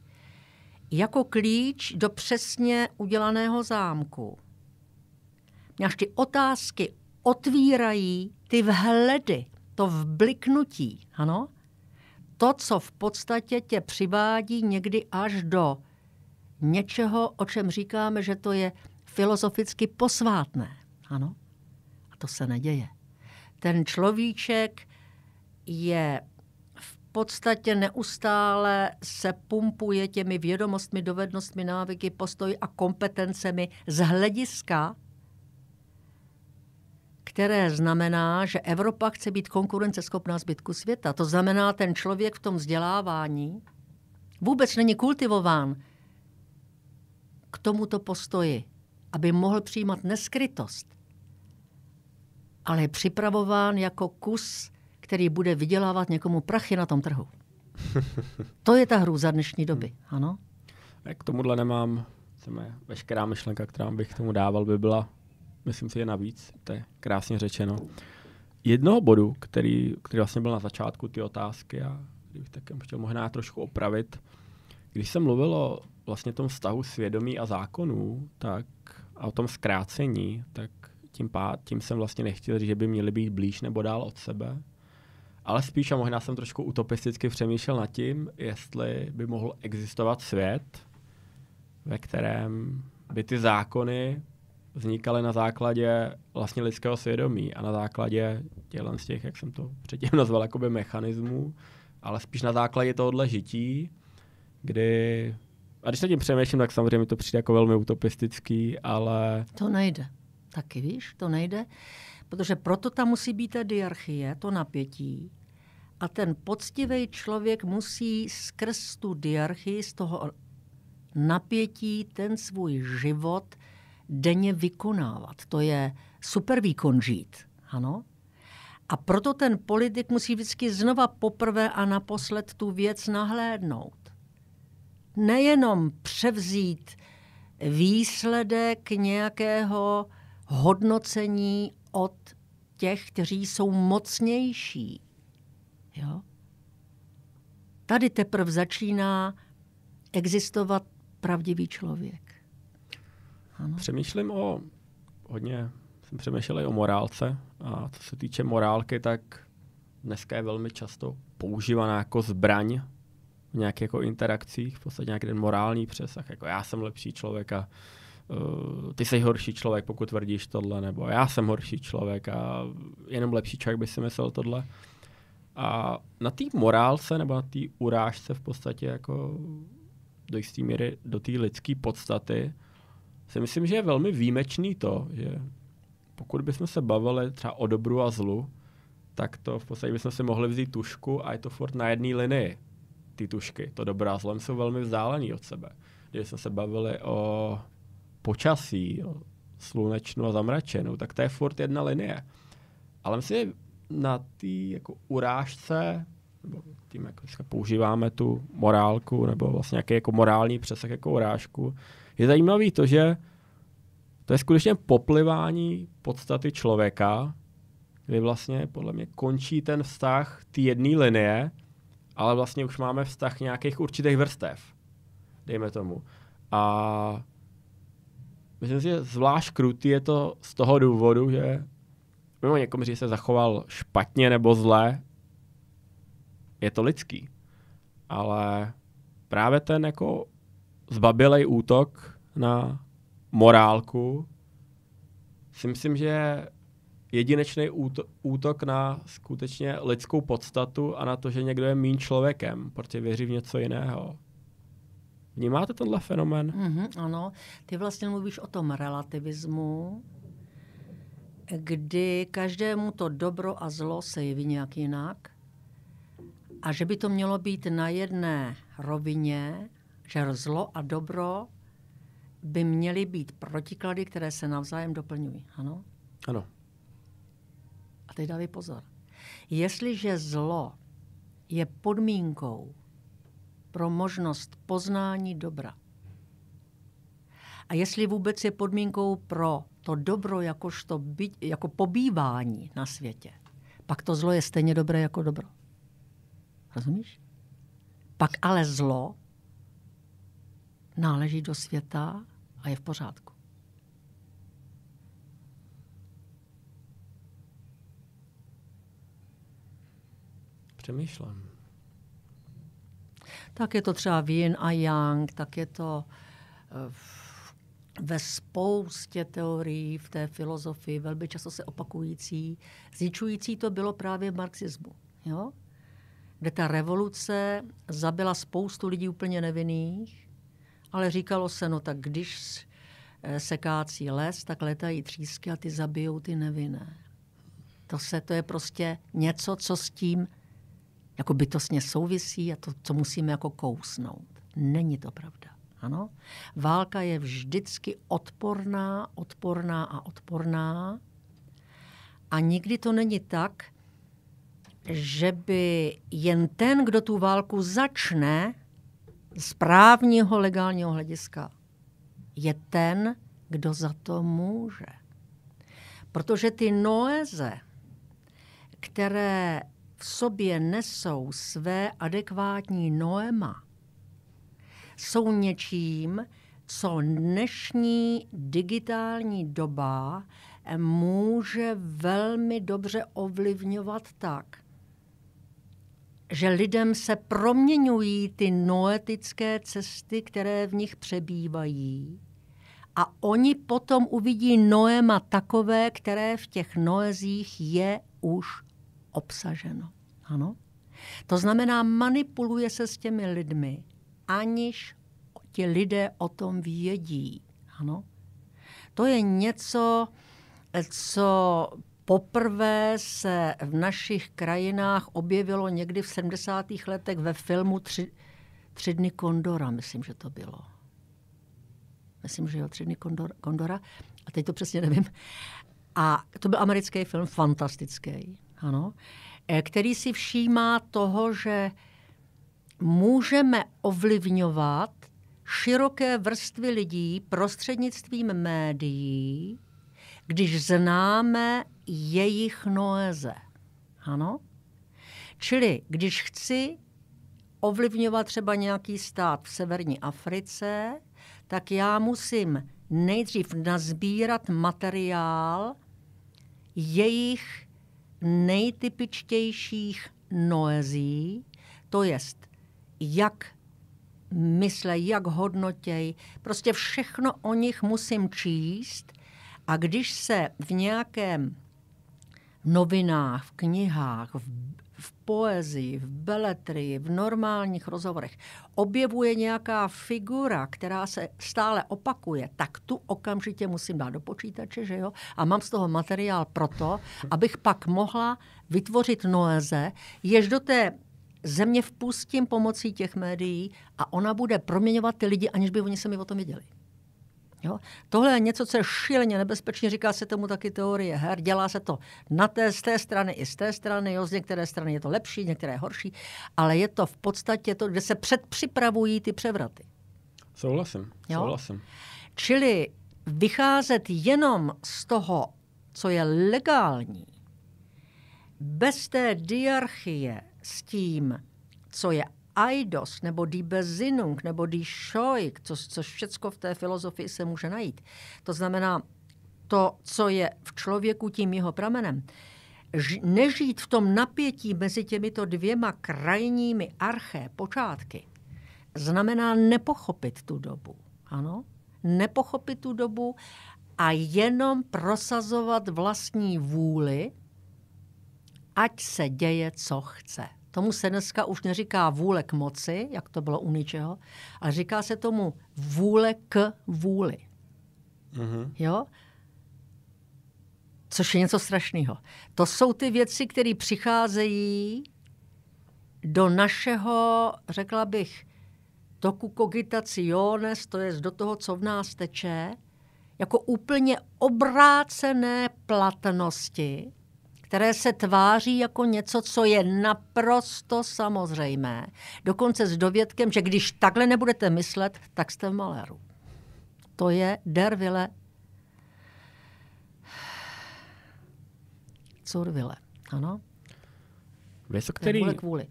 jako klíč do přesně udělaného zámku. Až ty otázky otvírají ty vhledy, to vbliknutí, ano? To, co v podstatě tě přivádí někdy až do něčeho, o čem říkáme, že to je filozoficky posvátné. Ano? A to se neděje. Ten človíček je v podstatě neustále se pumpuje těmi vědomostmi, dovednostmi, návyky, postoji a kompetencemi z hlediska, které znamená, že Evropa chce být konkurenceschopná zbytku světa. To znamená, ten člověk v tom vzdělávání vůbec není kultivován k tomuto postoji, aby mohl přijímat neskrytost, ale je připravován jako kus, který bude vydělávat někomu prachy na tom trhu. <laughs> To je ta hrůza dnešní doby, ano? K tomuhle nemám, veškerá myšlenka, která bych tomu dával, by byla myslím si, je navíc. To je krásně řečeno. Jednoho bodu, který, který vlastně byl na začátku ty otázky a kdybych tak chtěl možná trošku opravit, když jsem mluvil o vlastně tom vztahu svědomí a zákonů, tak a o tom zkrácení, tak tím, pád, tím jsem vlastně nechtěl říct, že by měli být blíž nebo dál od sebe, ale spíš a možná jsem trošku utopisticky přemýšlel nad tím, jestli by mohl existovat svět, ve kterém by ty zákony vznikaly na základě vlastně lidského svědomí a na základě tělen z těch, jak jsem to předtím <laughs> nazval, jakoby mechanismů, ale spíš na základě tohohle žití, kdy a když se tím přemýšlím, tak samozřejmě to přijde jako velmi utopistický, ale... To nejde. Taky víš, to nejde. Protože proto tam musí být ta diarchie, to napětí. A ten poctivý člověk musí skrz tu diarchii, z toho napětí, ten svůj život denně vykonávat. To je super výkon žít. Ano? A proto ten politik musí vždycky znova poprvé a naposled tu věc nahlédnout. Nejenom převzít výsledek nějakého hodnocení od těch, kteří jsou mocnější. Jo? Tady teprve začíná existovat pravdivý člověk. Ano. Přemýšlím o hodně, jsem přemýšlel i o morálce a co se týče morálky, tak dneska je velmi často používaná jako zbraň v nějakých jako interakcích, v podstatě nějaký ten morální přesah, jako já jsem lepší člověk a uh, ty jsi horší člověk, pokud tvrdíš tohle, nebo já jsem horší člověk a jenom lepší člověk by si myslel tohle. A na té morálce nebo na té urážce v podstatě jako do jisté míry do té lidské podstaty si myslím, že je velmi výjimečný to, že pokud bychom se bavili třeba o dobru a zlu, tak to v podstatě bychom si mohli vzít tušku a je to furt na jedné linii. Ty tušky, to dobrá a zlem jsou velmi vzdálený od sebe. Když jsme se bavili o počasí, slunečnou a zamračenou, tak to je furt jedna linie. Ale myslím, že na té jako urážce, nebo tím, jak používáme tu morálku, nebo vlastně nějaký jako morální přesah jako urážku, je zajímavý to, že to je skutečně poplivání podstaty člověka, kdy vlastně podle mě končí ten vztah té jedné linie, ale vlastně už máme vztah nějakých určitých vrstev, dejme tomu. A myslím si, že zvlášť krutý je to z toho důvodu, že mimo někomu, že se zachoval špatně nebo zle, je to lidský. Ale právě ten jako zbabilej útok na morálku si myslím, že jedinečný útok na skutečně lidskou podstatu a na to, že někdo je mým člověkem, protože věří v něco jiného. Vnímáte tenhle fenomen? Mm-hmm, ano. Ty vlastně mluvíš o tom relativismu, kdy každému to dobro a zlo se jeví nějak jinak a že by to mělo být na jedné rovině, že zlo a dobro by měly být protiklady, které se navzájem doplňují. Ano? Ano. A teď dávej pozor. Jestliže zlo je podmínkou pro možnost poznání dobra, a jestli vůbec je podmínkou pro to dobro jakožto byť, jako pobývání na světě, pak to zlo je stejně dobré jako dobro. Rozumíš? Pak ale zlo náleží do světa a je v pořádku. Přemýšlím. Tak je to třeba Yin a Yang, tak je to eh, ve spoustě teorií v té filozofii, velmi často se opakující. Zničující to bylo právě v marxismu, jo? kde ta revoluce zabila spoustu lidí úplně nevinných, ale říkalo se, no tak když eh, se kácí les, tak letají třísky a ty zabijou ty nevinné. To, se, to je prostě něco, co s tím jako bytostně souvisí a to, co musíme jako kousnout. Není to pravda. Ano? Válka je vždycky odporná, odporná a odporná. A nikdy to není tak, že by jen ten, kdo tu válku začne z právního legálního hlediska, je ten, kdo za to může. Protože ty noeze, které v sobě nesou své adekvátní noema, jsou něčím, co dnešní digitální doba může velmi dobře ovlivňovat tak, že lidem se proměňují ty noetické cesty, které v nich přebývají. A oni potom uvidí noema takové, které v těch noezích je už obsaženo. Ano? To znamená, manipuluje se s těmi lidmi, aniž ti lidé o tom vědí. Ano? To je něco, co poprvé se v našich krajinách objevilo někdy v 70. letech ve filmu Tři, tři dny Kondora, myslím, že to bylo. Myslím, že jo, Tři dny Kondor, Kondora. A teď to přesně nevím. A to byl americký film, fantastický, ano, eh, který si všímá toho, že můžeme ovlivňovat široké vrstvy lidí prostřednictvím médií, když známe jejich noeze. Ano? Čili když chci ovlivňovat třeba nějaký stát v severní Africe, tak já musím nejdřív nazbírat materiál jejich nejtypičtějších noezí, to jest jak mysle, jak hodnotěj, prostě všechno o nich musím číst a když se v nějakém novinách, v knihách, v, v poezii, v beletrii, v normálních rozhovorech objevuje nějaká figura, která se stále opakuje, tak tu okamžitě musím dát do počítače, že jo? A mám z toho materiál proto, abych pak mohla vytvořit noeze, jež do té země vpustím pomocí těch médií a ona bude proměňovat ty lidi, aniž by oni se mi o tom věděli. Jo? Tohle je něco, co je šíleně nebezpečné, říká se tomu taky teorie her, dělá se to na té, z té strany i z té strany, jo? z některé strany je to lepší, některé horší, ale je to v podstatě to, kde se předpřipravují ty převraty. Souhlasím, jo? souhlasím. Čili vycházet jenom z toho, co je legální, bez té diarchie s tím, co je Eidos, nebo die Besinnung, nebo die Scheu, což, což všecko v té filozofii se může najít. To znamená, to, co je v člověku tím jeho pramenem, nežít v tom napětí mezi těmito dvěma krajními arché počátky, znamená nepochopit tu dobu. Ano? Nepochopit tu dobu a jenom prosazovat vlastní vůli, ať se děje, co chce. Tomu se dneska už neříká vůle k moci, jak to bylo u ničeho, ale říká se tomu vůle k vůli. Mm-hmm. Jo? Což je něco strašného. To jsou ty věci, které přicházejí do našeho, řekla bych, toku cogitationes, to je do toho, co v nás teče, jako úplně obrácené platnosti, které se tváří jako něco, co je naprosto samozřejmé. Dokonce s dovědkem, že když takhle nebudete myslet, tak jste v maléru. To je dervile curvile. Ano? Věc, o který, kvůli.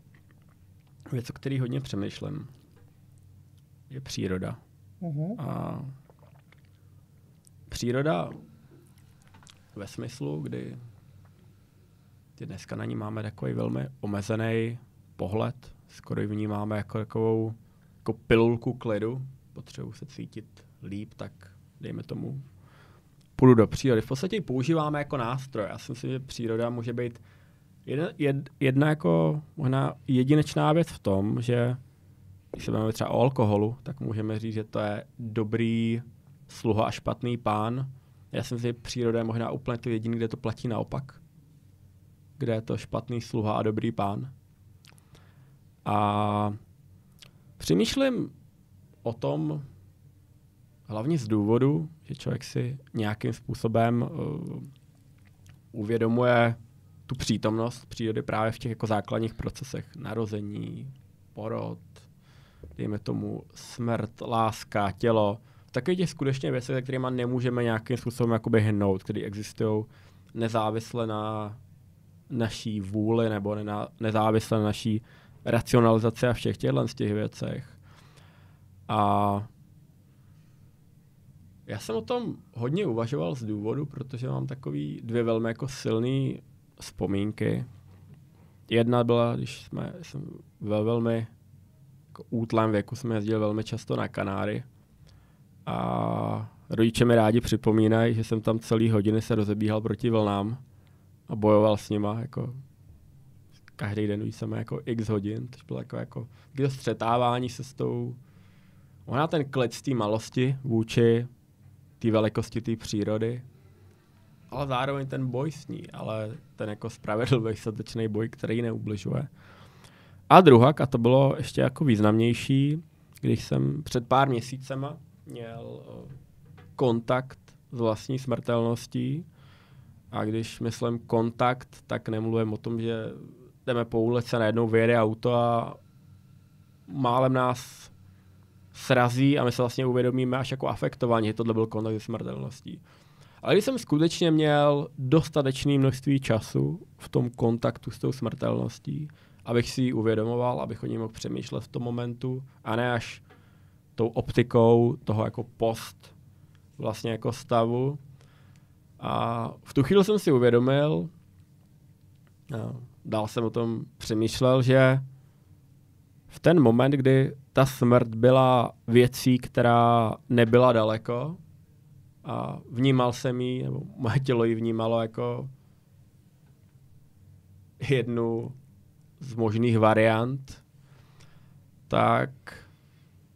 Věc, o který hodně přemýšlím, je příroda. Uh-huh. A příroda ve smyslu, kdy dneska na ní máme takový velmi omezený pohled, skoro vnímáme jako takovou jako pilulku klidu, potřebuji se cítit líp, tak dejme tomu půjdu do přírody. V podstatě ji používáme jako nástroj. Já si myslím, že příroda může být jedna, jed, jedna jako možná jedinečná věc v tom, že když se bavíme třeba o alkoholu, tak můžeme říct, že to je dobrý sluha a špatný pán. Já si myslím, že příroda je možná úplně to jediný, kde to platí naopak. Kde je to špatný sluha a dobrý pán. A přemýšlím o tom hlavně z důvodu, že člověk si nějakým způsobem uh, uvědomuje tu přítomnost přírody právě v těch jako základních procesech narození, porod, dejme tomu smrt, láska, tělo, taky těch skutečně věci, se kterými nemůžeme nějakým způsobem jakoby hnout, které existují nezávisle na naší vůli nebo nezávisle na naší racionalizaci a všech těchto z těch věcech. A já jsem o tom hodně uvažoval z důvodu, protože mám takový dvě velmi jako silné vzpomínky. Jedna byla, když jsme jsem ve velmi jako útlém věku jsme jezdili velmi často na Kanáry a rodiče mi rádi připomínají, že jsem tam celý hodiny se rozebíhal proti vlnám a bojoval s nima, jako každý den už jsem jako x hodin, to bylo jako, jako, jako střetávání se s tou, ona ten z té malosti vůči té velikosti té přírody, ale zároveň ten boj s ní, ale ten jako spravedlivý, statečný boj, který neubližuje. A druhá, a to bylo ještě jako významnější, když jsem před pár měsícema měl eh, kontakt s vlastní smrtelností. A když myslím kontakt, tak nemluvím o tom, že jdeme po ulici a najednou vyjede auto a málem nás srazí a my se vlastně uvědomíme až jako afektování, že tohle byl kontakt se smrtelností. Ale když jsem skutečně měl dostatečné množství času v tom kontaktu s tou smrtelností, abych si ji uvědomoval, abych o ní mohl přemýšlet v tom momentu a ne až tou optikou toho jako post vlastně jako stavu. A v tu chvíli jsem si uvědomil, dál jsem o tom přemýšlel, že v ten moment, kdy ta smrt byla věcí, která nebyla daleko a vnímal jsem ji, nebo moje tělo ji vnímalo jako jednu z možných variant, tak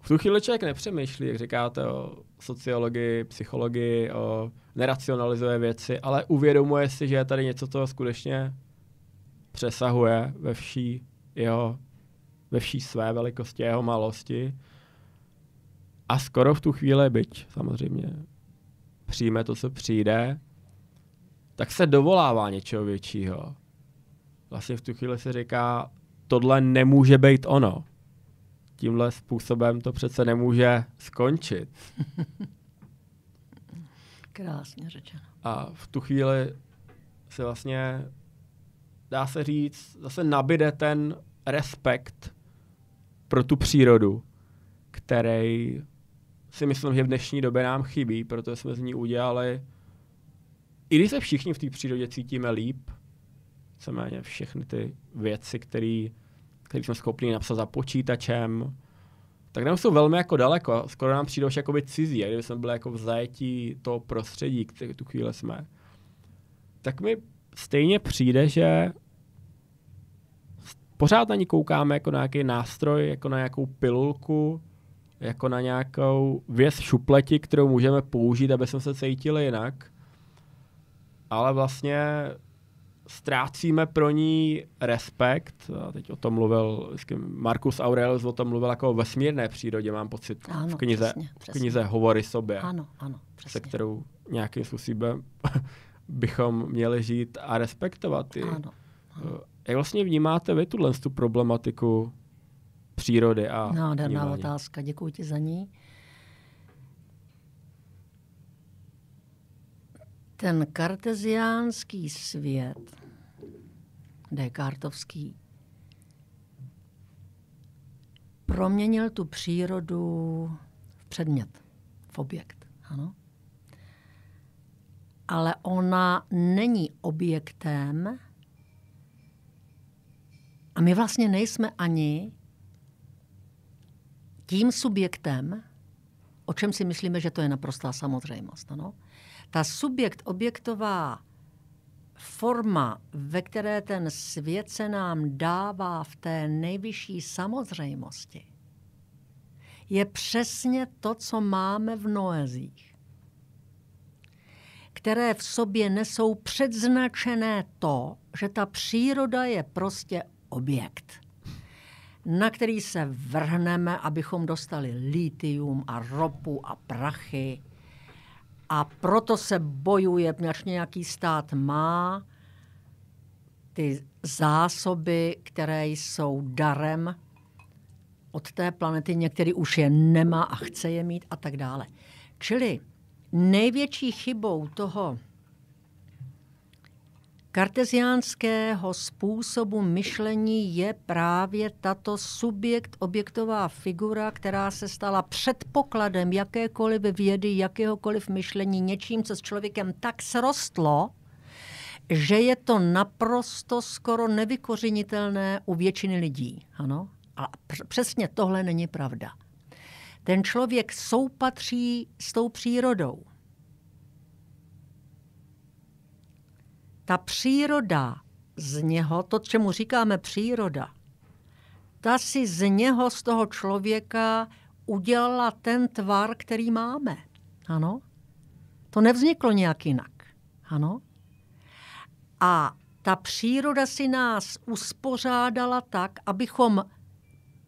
v tu chvíli člověk nepřemýšlí, jak říkáte, o sociologii, psychologii, o neracionalizuje věci, ale uvědomuje si, že je tady něco, co skutečně přesahuje ve vší jeho, ve vší své velikosti, jeho malosti. A skoro v tu chvíli, byť samozřejmě přijme to, co přijde, tak se dovolává něčeho většího. Vlastně v tu chvíli se říká, tohle nemůže být ono tímhle způsobem to přece nemůže skončit. <laughs> Krásně řečeno. A v tu chvíli se vlastně, dá se říct, zase nabide ten respekt pro tu přírodu, který si myslím, že v dnešní době nám chybí, protože jsme z ní udělali, i když se všichni v té přírodě cítíme líp, víceméně všechny ty věci, které jsme schopni napsat za počítačem, tak nám jsou velmi jako daleko, skoro nám přijdou už jakoby cizí, a kdyby jsme byli jako v zajetí toho prostředí, který tu chvíli jsme, tak mi stejně přijde, že pořád na ní koukáme jako na nějaký nástroj, jako na nějakou pilulku, jako na nějakou věc šupleti, kterou můžeme použít, aby jsme se cítili jinak. Ale vlastně ztrácíme pro ní respekt. A teď o tom mluvil, Marcus Aurelius o tom mluvil jako o vesmírné přírodě, mám pocit, ano, v knize, přesně, přesně. v knize Hovory sobě, ano, ano, přesně. se kterou nějakým způsobem <laughs> bychom měli žít a respektovat. Ano, ano. Jak vlastně vnímáte vy tuhle tu problematiku přírody a Nádherná vnímání? otázka, děkuji ti za ní. Ten karteziánský svět, Descartovský, proměnil tu přírodu v předmět, v objekt. Ano? Ale ona není objektem a my vlastně nejsme ani tím subjektem, o čem si myslíme, že to je naprostá samozřejmost. Ano? Ta subjekt-objektová forma, ve které ten svět se nám dává v té nejvyšší samozřejmosti, je přesně to, co máme v noezích, které v sobě nesou předznačené to, že ta příroda je prostě objekt, na který se vrhneme, abychom dostali litium a ropu a prachy. A proto se bojuje, až nějaký stát má ty zásoby, které jsou darem od té planety, některý už je nemá a chce je mít a tak dále. Čili největší chybou toho karteziánského způsobu myšlení je právě tato subjekt-objektová figura, která se stala předpokladem jakékoliv vědy, jakéhokoliv myšlení, něčím, co s člověkem tak srostlo, že je to naprosto skoro nevykořinitelné u většiny lidí. Ano? A přesně tohle není pravda. Ten člověk soupatří s tou přírodou. Ta příroda z něho, to, čemu říkáme příroda, ta si z něho, z toho člověka, udělala ten tvar, který máme. Ano? To nevzniklo nějak jinak. Ano? A ta příroda si nás uspořádala tak, abychom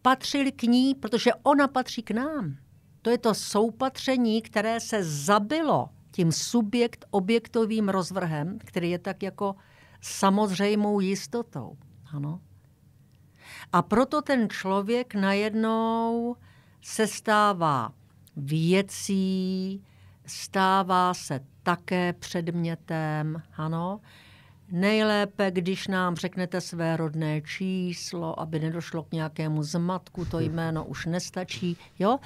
patřili k ní, protože ona patří k nám. To je to soupatření, které se zabilo tím subjekt objektovým rozvrhem, který je tak jako samozřejmou jistotou. Ano. A proto ten člověk najednou se stává věcí, stává se také předmětem, ano. Nejlépe, když nám řeknete své rodné číslo, aby nedošlo k nějakému zmatku, to jméno už nestačí, jo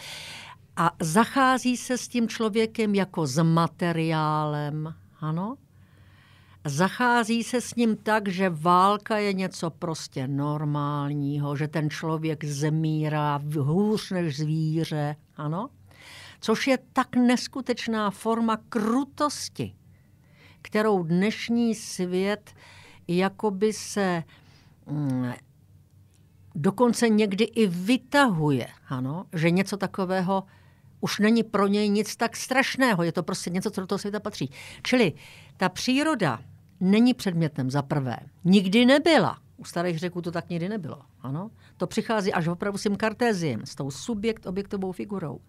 a zachází se s tím člověkem jako s materiálem, ano? Zachází se s ním tak, že válka je něco prostě normálního, že ten člověk zemírá hůř než zvíře, ano? Což je tak neskutečná forma krutosti, kterou dnešní svět jakoby se mm, dokonce někdy i vytahuje, ano? že něco takového už není pro něj nic tak strašného. Je to prostě něco, co do toho světa patří. Čili ta příroda není předmětem za prvé. Nikdy nebyla. U starých řeků to tak nikdy nebylo. Ano? To přichází až opravdu s tím kartéziem, s tou subjekt-objektovou figurou.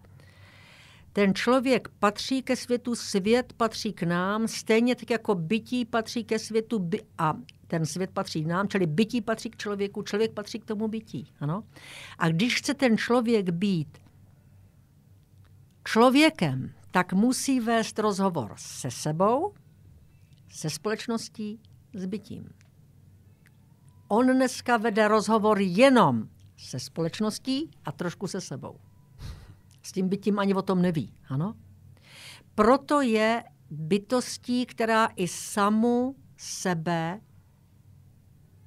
Ten člověk patří ke světu, svět patří k nám, stejně tak jako bytí patří ke světu by, a ten svět patří k nám, čili bytí patří k člověku, člověk patří k tomu bytí. Ano? A když chce ten člověk být člověkem, tak musí vést rozhovor se sebou, se společností, s bytím. On dneska vede rozhovor jenom se společností a trošku se sebou. S tím bytím ani o tom neví. Ano? Proto je bytostí, která i samu sebe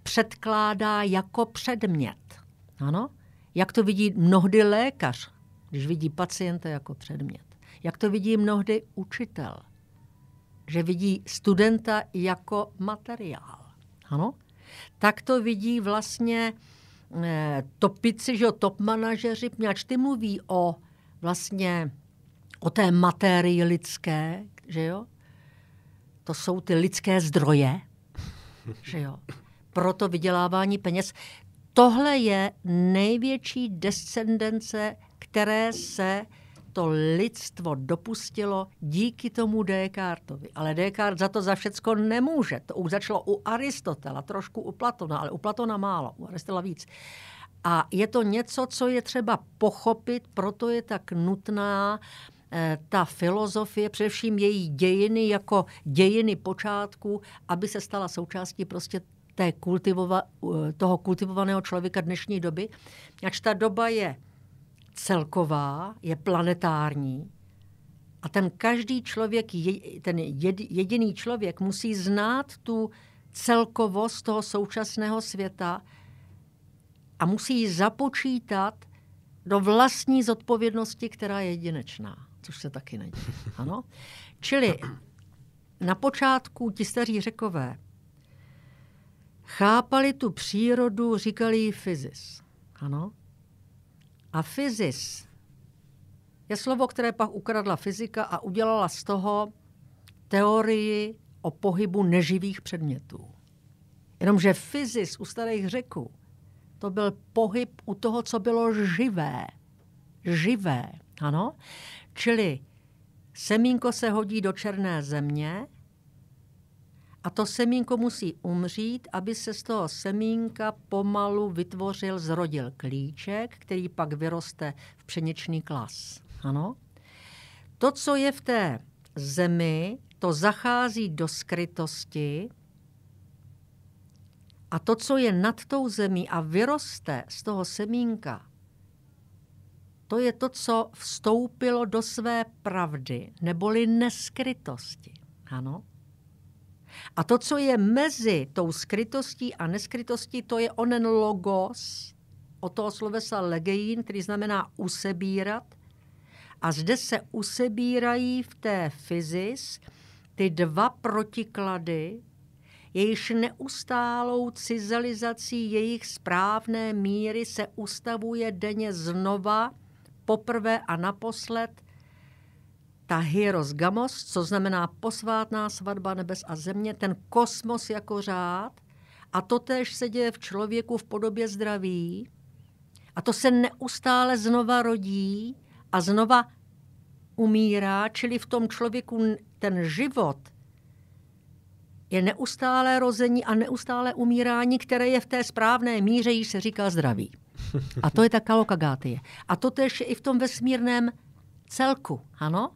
předkládá jako předmět. Ano? Jak to vidí mnohdy lékař když vidí pacienta jako předmět. Jak to vidí mnohdy učitel, že vidí studenta jako materiál. Ano? Tak to vidí vlastně eh, topici, že top manažeři, ač ty mluví o vlastně o té matérii lidské, že jo? To jsou ty lidské zdroje, <laughs> že jo? Proto vydělávání peněz. Tohle je největší descendence, které se to lidstvo dopustilo díky tomu Descartovi. Ale Descartes za to za všecko nemůže. To už začalo u Aristotela, trošku u Platona, ale u Platona málo, u Aristotela víc. A je to něco, co je třeba pochopit, proto je tak nutná eh, ta filozofie, především její dějiny jako dějiny počátku, aby se stala součástí prostě té kultivova, eh, toho kultivovaného člověka dnešní doby. Ač ta doba je celková, je planetární a ten každý člověk, ten jediný člověk musí znát tu celkovost toho současného světa a musí ji započítat do vlastní zodpovědnosti, která je jedinečná, což se taky neděje. <laughs> Ano? Čili na počátku ti staří řekové chápali tu přírodu, říkali jí fyzis. Ano? A fyzis je slovo, které pak ukradla fyzika a udělala z toho teorii o pohybu neživých předmětů. Jenomže fyzis u starých řeků to byl pohyb u toho, co bylo živé. Živé, ano. Čili semínko se hodí do černé země a to semínko musí umřít, aby se z toho semínka pomalu vytvořil, zrodil klíček, který pak vyroste v pšeničný klas. Ano? To, co je v té zemi, to zachází do skrytosti a to, co je nad tou zemí a vyroste z toho semínka, to je to, co vstoupilo do své pravdy, neboli neskrytosti. Ano? A to, co je mezi tou skrytostí a neskrytostí, to je onen logos, o toho slovesa legein, který znamená usebírat. A zde se usebírají v té fyzis ty dva protiklady, jejichž neustálou cizelizací jejich správné míry se ustavuje denně znova, poprvé a naposled ta hieros gamos, co znamená posvátná svatba nebes a země, ten kosmos jako řád. A to též se děje v člověku v podobě zdraví. A to se neustále znova rodí a znova umírá, čili v tom člověku ten život je neustále rození a neustále umírání, které je v té správné míře, již se říká zdraví. A to je ta kalokagátie. A to tež je i v tom vesmírném celku, ano?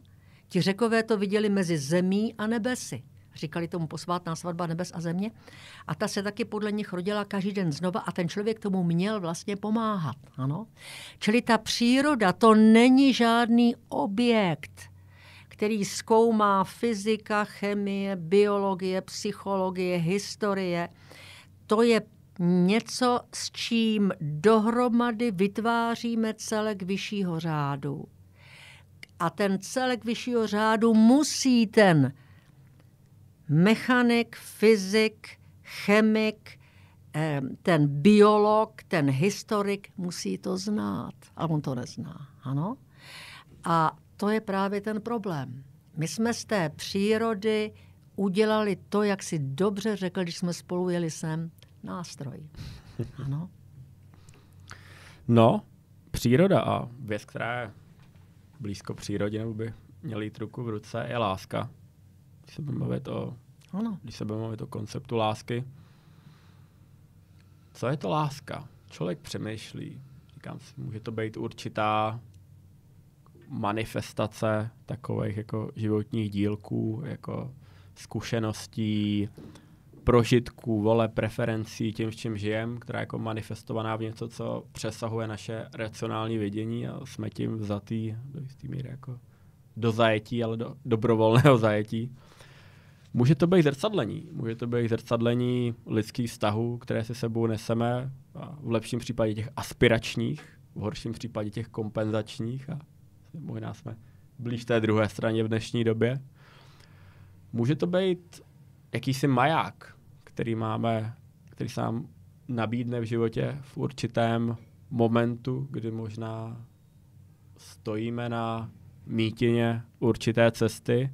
Ti řekové to viděli mezi zemí a nebesy. Říkali tomu posvátná svatba nebes a země. A ta se taky podle nich rodila každý den znova a ten člověk tomu měl vlastně pomáhat. Ano? Čili ta příroda to není žádný objekt, který zkoumá fyzika, chemie, biologie, psychologie, historie. To je něco, s čím dohromady vytváříme celek vyššího řádu a ten celek vyššího řádu musí ten mechanik, fyzik, chemik, ten biolog, ten historik musí to znát. A on to nezná, ano? A to je právě ten problém. My jsme z té přírody udělali to, jak si dobře řekl, když jsme spolu jeli sem, nástroj. <laughs> Ano? No, příroda a věc, která je blízko přírodě, nebo by měl jít ruku v ruce, je láska. Když se budeme mluvit o, ano. Když se budeme mluvit o konceptu lásky. Co je to láska? Člověk přemýšlí. Říkám si, může to být určitá manifestace takových jako životních dílků, jako zkušeností, prožitků, vole, preferencí tím, v čem žijem, která je jako manifestovaná v něco, co přesahuje naše racionální vidění a jsme tím vzatý do jistý míry jako do zajetí, ale do dobrovolného <laughs> zajetí. Může to být zrcadlení. Může to být zrcadlení lidských vztahů, které si sebou neseme, a v lepším případě těch aspiračních v horším případě těch kompenzačních a možná jsme blíž té druhé straně v dnešní době. Může to být jakýsi maják, který máme, který se nám nabídne v životě v určitém momentu, kdy možná stojíme na mítině určité cesty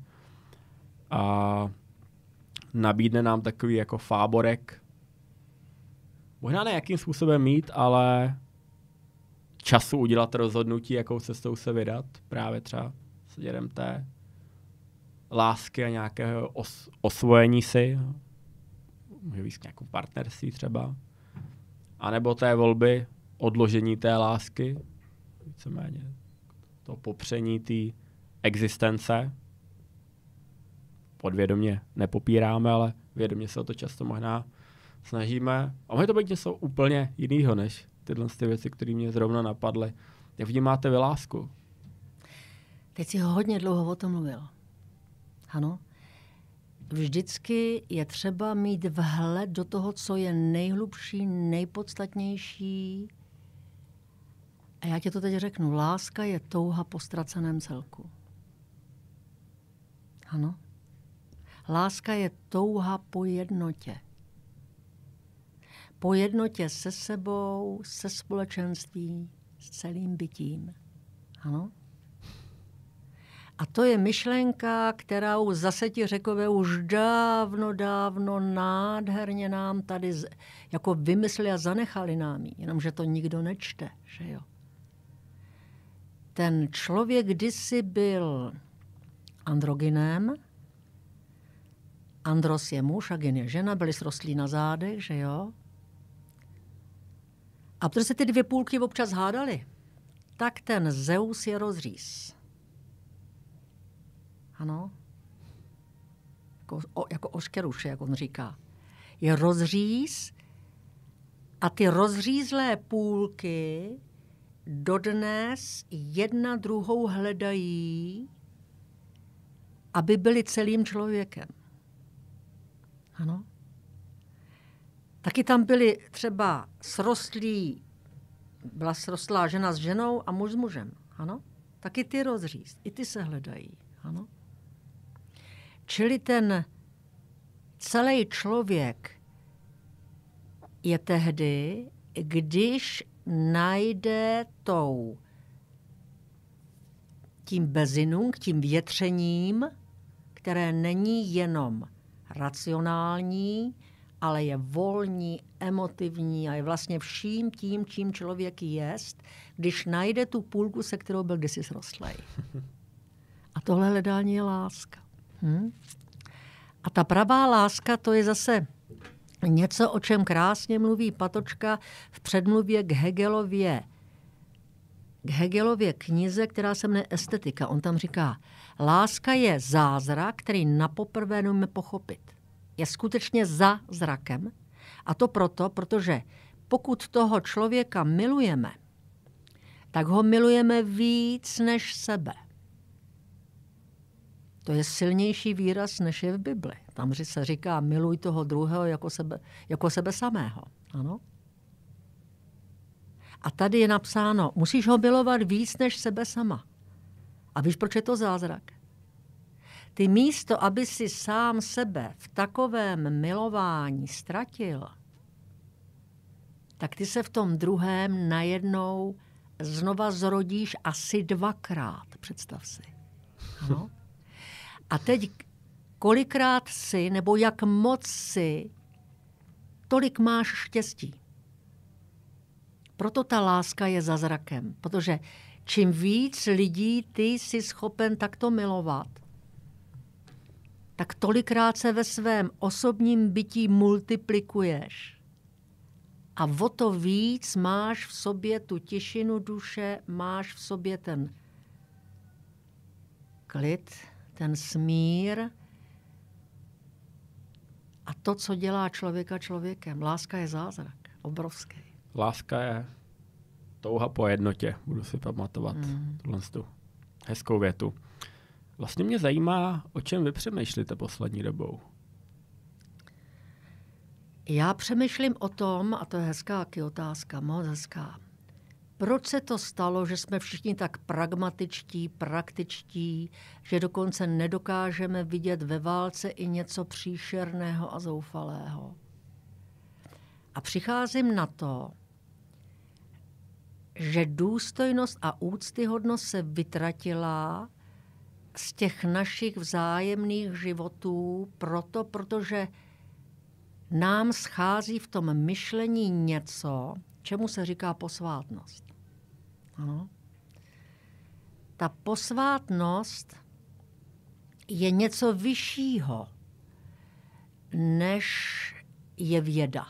a nabídne nám takový jako fáborek. Možná ne jakým způsobem mít, ale času udělat rozhodnutí, jakou cestou se vydat, právě třeba směrem té lásky a nějakého os- osvojení si, může být nějakou partnerství třeba, a nebo té volby odložení té lásky, víceméně to popření té existence. Podvědomě nepopíráme, ale vědomě se o to často možná snažíme. A může to být něco úplně jiného, než tyhle ty věci, které mě zrovna napadly. Jak vnímáte vy lásku? Teď si hodně dlouho o tom mluvil. Ano. Vždycky je třeba mít vhled do toho, co je nejhlubší, nejpodstatnější. A já ti to teď řeknu. Láska je touha po ztraceném celku. Ano. Láska je touha po jednotě. Po jednotě se sebou, se společenství, s celým bytím. Ano. A to je myšlenka, kterou zase ti řekové už dávno, dávno nádherně nám tady jako vymysleli a zanechali nám ji, jenomže to nikdo nečte, že jo. Ten člověk kdysi byl androgynem, andros je muž a gyn je žena, byli srostlí na zádech, že jo. A protože se ty dvě půlky občas hádali, tak ten Zeus je rozříz. Ano. Jako, o, jako oškeruše, jak on říká. Je rozříz a ty rozřízlé půlky dodnes jedna druhou hledají, aby byli celým člověkem. Ano. Taky tam byly třeba srostlí, byla srostlá žena s ženou a muž s mužem. Ano. Taky ty rozříz, i ty se hledají. Ano. Čili ten celý člověk je tehdy, když najde tou tím bezinung, tím větřením, které není jenom racionální, ale je volní, emotivní a je vlastně vším tím, čím člověk jest, když najde tu půlku, se kterou byl kdysi srostlej. <laughs> A tohle hledání je láska. Hm? A ta pravá láska, to je zase něco, o čem krásně mluví Patočka v předmluvě k Hegelově k Hegelově knize, která se jmenuje Estetika. On tam říká, láska je zázrak, který na poprvé nemůžeme pochopit. Je skutečně za zrakem. A to proto, protože pokud toho člověka milujeme, tak ho milujeme víc než sebe. To je silnější výraz, než je v Bibli. Tam se říká, miluj toho druhého jako sebe, jako sebe samého. Ano? A tady je napsáno, musíš ho milovat víc než sebe sama. A víš, proč je to zázrak? Ty místo, aby si sám sebe v takovém milování ztratil, tak ty se v tom druhém najednou znova zrodíš asi dvakrát, představ si. Ano? A teď kolikrát si, nebo jak moc si, tolik máš štěstí. Proto ta láska je za zrakem, protože čím víc lidí ty jsi schopen takto milovat, tak tolikrát se ve svém osobním bytí multiplikuješ. A o to víc máš v sobě tu tišinu duše, máš v sobě ten klid, ten smír a to, co dělá člověka člověkem. Láska je zázrak, obrovský. Láska je touha po jednotě, budu si pamatovat mm. tuhle tu hezkou větu. Vlastně mě zajímá, o čem vy přemýšlíte poslední dobou. Já přemýšlím o tom, a to je hezká otázka, moc hezká. Proč se to stalo, že jsme všichni tak pragmatičtí, praktičtí, že dokonce nedokážeme vidět ve válce i něco příšerného a zoufalého. A přicházím na to, že důstojnost a úctyhodnost se vytratila z těch našich vzájemných životů proto, protože nám schází v tom myšlení něco, čemu se říká posvátnost. Ano. Ta posvátnost je něco vyššího, než je věda.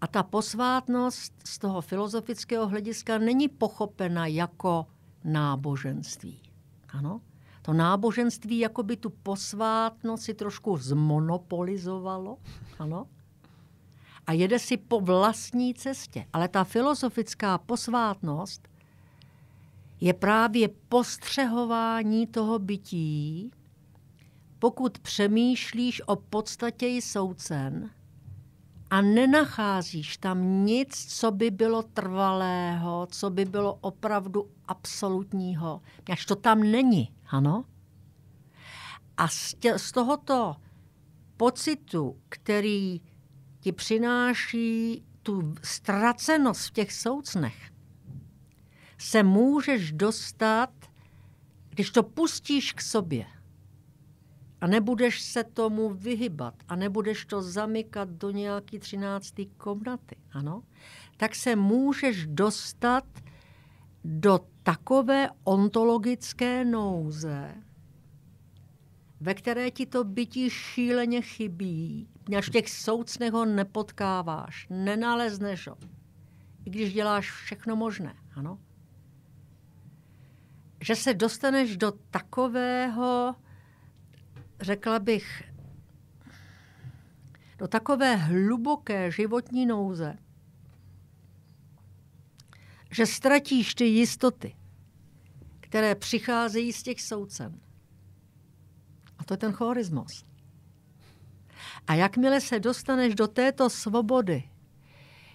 A ta posvátnost z toho filozofického hlediska není pochopena jako náboženství. Ano? To náboženství jako by tu posvátnost si trošku zmonopolizovalo. Ano? A jede si po vlastní cestě. Ale ta filozofická posvátnost je právě postřehování toho bytí, pokud přemýšlíš o podstatě soucen, a nenacházíš tam nic, co by bylo trvalého, co by bylo opravdu absolutního. Až to tam není, ano? A z, z tohoto pocitu, který ti přináší tu ztracenost v těch soucnech, se můžeš dostat, když to pustíš k sobě – a nebudeš se tomu vyhybat a nebudeš to zamykat do nějaký třináctý komnaty, ano, tak se můžeš dostat do takové ontologické nouze, ve které ti to bytí šíleně chybí, až těch soucnech ho nepotkáváš, nenalezneš ho, i když děláš všechno možné, ano. Že se dostaneš do takového řekla bych, do takové hluboké životní nouze, že ztratíš ty jistoty, které přicházejí z těch soucen. A to je ten chorismus. A jakmile se dostaneš do této svobody,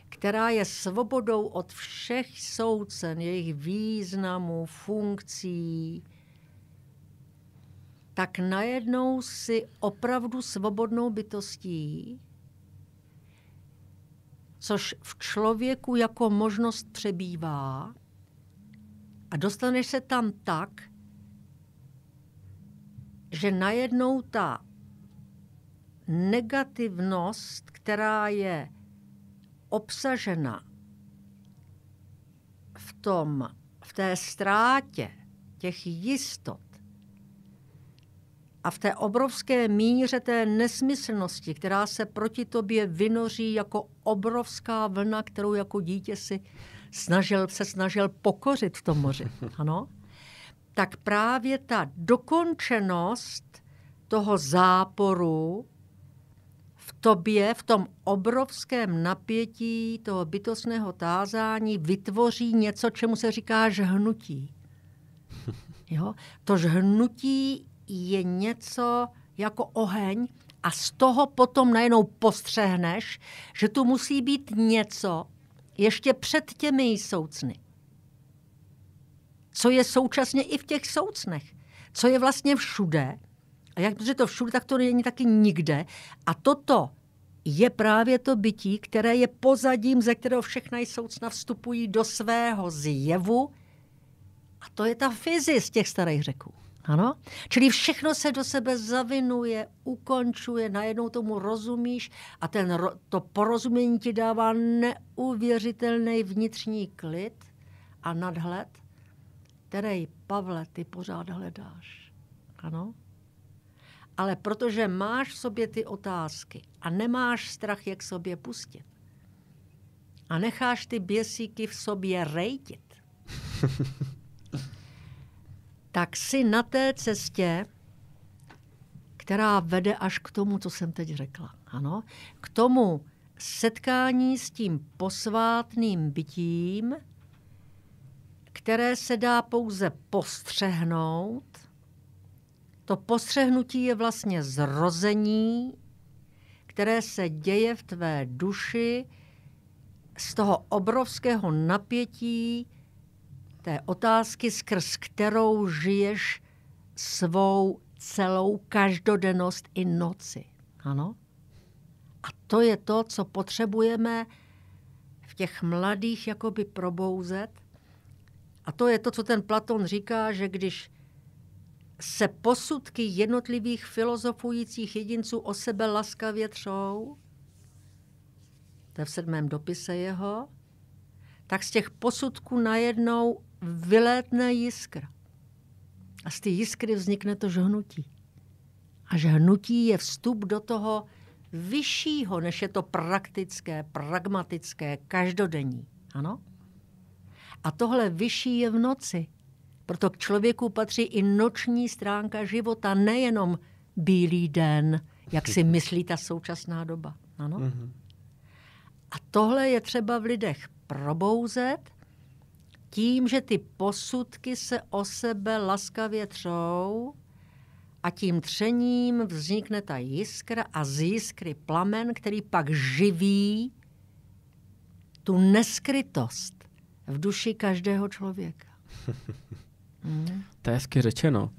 která je svobodou od všech soucen, jejich významů, funkcí, tak najednou si opravdu svobodnou bytostí, což v člověku jako možnost přebývá, a dostaneš se tam tak, že najednou ta negativnost, která je obsažena v tom, v té ztrátě těch jistot, a v té obrovské míře té nesmyslnosti, která se proti tobě vynoří jako obrovská vlna, kterou jako dítě si snažil, se snažil pokořit v tom moři, ano? Tak právě ta dokončenost toho záporu v tobě, v tom obrovském napětí toho bytostného tázání vytvoří něco, čemu se říká žhnutí. <laughs> Jo? To žhnutí je něco jako oheň a z toho potom najednou postřehneš, že tu musí být něco ještě před těmi soucny. Co je současně i v těch soucnech. Co je vlastně všude. A jak je to všude, tak to není taky nikde. A toto je právě to bytí, které je pozadím, ze kterého všechna soucna vstupují do svého zjevu. A to je ta fyzi z těch starých řeků. Ano? Čili všechno se do sebe zavinuje, ukončuje, najednou tomu rozumíš a ten, to porozumění ti dává neuvěřitelný vnitřní klid a nadhled, který, Pavle, ty pořád hledáš. Ano? Ale protože máš v sobě ty otázky a nemáš strach, jak sobě pustit, a necháš ty běsíky v sobě rejtit, <laughs> tak si na té cestě, která vede až k tomu, co jsem teď řekla. Ano, k tomu setkání s tím posvátným bytím, které se dá pouze postřehnout. To postřehnutí je vlastně zrození, které se děje v tvé duši z toho obrovského napětí té otázky, skrz kterou žiješ svou celou každodennost i noci. Ano? A to je to, co potřebujeme v těch mladých jakoby probouzet. A to je to, co ten Platon říká, že když se posudky jednotlivých filozofujících jedinců o sebe laskavě třou, to je v sedmém dopise jeho, tak z těch posudků najednou vylétne jiskra. A z té jiskry vznikne to žhnutí. A žhnutí je vstup do toho vyššího, než je to praktické, pragmatické, každodenní. Ano? A tohle vyšší je v noci. Proto k člověku patří i noční stránka života, nejenom bílý den, jak si myslí ta současná doba. Ano? Mm-hmm. A tohle je třeba v lidech probouzet tím, že ty posudky se o sebe laskavě třou a tím třením vznikne ta jiskra a z jiskry plamen, který pak živí tu neskrytost v duši každého člověka. Hmm. <laughs> To je hezky řečeno.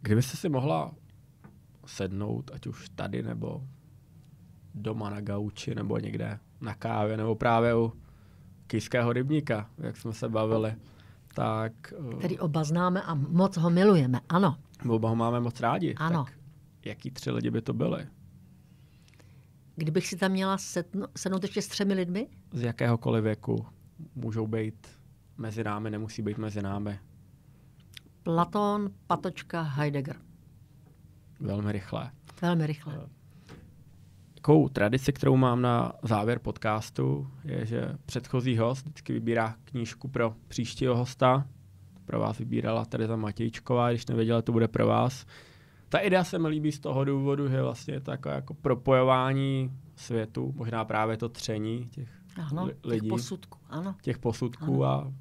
Kdybyste si mohla sednout, ať už tady, nebo doma na gauči, nebo někde na kávě, nebo právě u kýského rybníka, jak jsme se bavili, tak... Který oba známe a moc ho milujeme, ano. Oba ho máme moc rádi. Ano. Tak jaký tři lidi by to byly? Kdybych si tam měla sedno, sednout ještě s třemi lidmi? Z jakéhokoliv věku. Můžou být mezi námi, nemusí být mezi námi. Platon, Patočka, Heidegger. Velmi rychle. Velmi rychle. Takovou tradici, kterou mám na závěr podcastu, je, že předchozí host vždycky vybírá knížku pro příštího hosta. Pro vás vybírala Tereza Matějčková, když nevěděla, to bude pro vás. Ta idea se mi líbí z toho důvodu, že vlastně je to jako, jako propojování světu, možná právě to tření těch ano, lidí. Těch posudků, ano. Těch posudků ano. a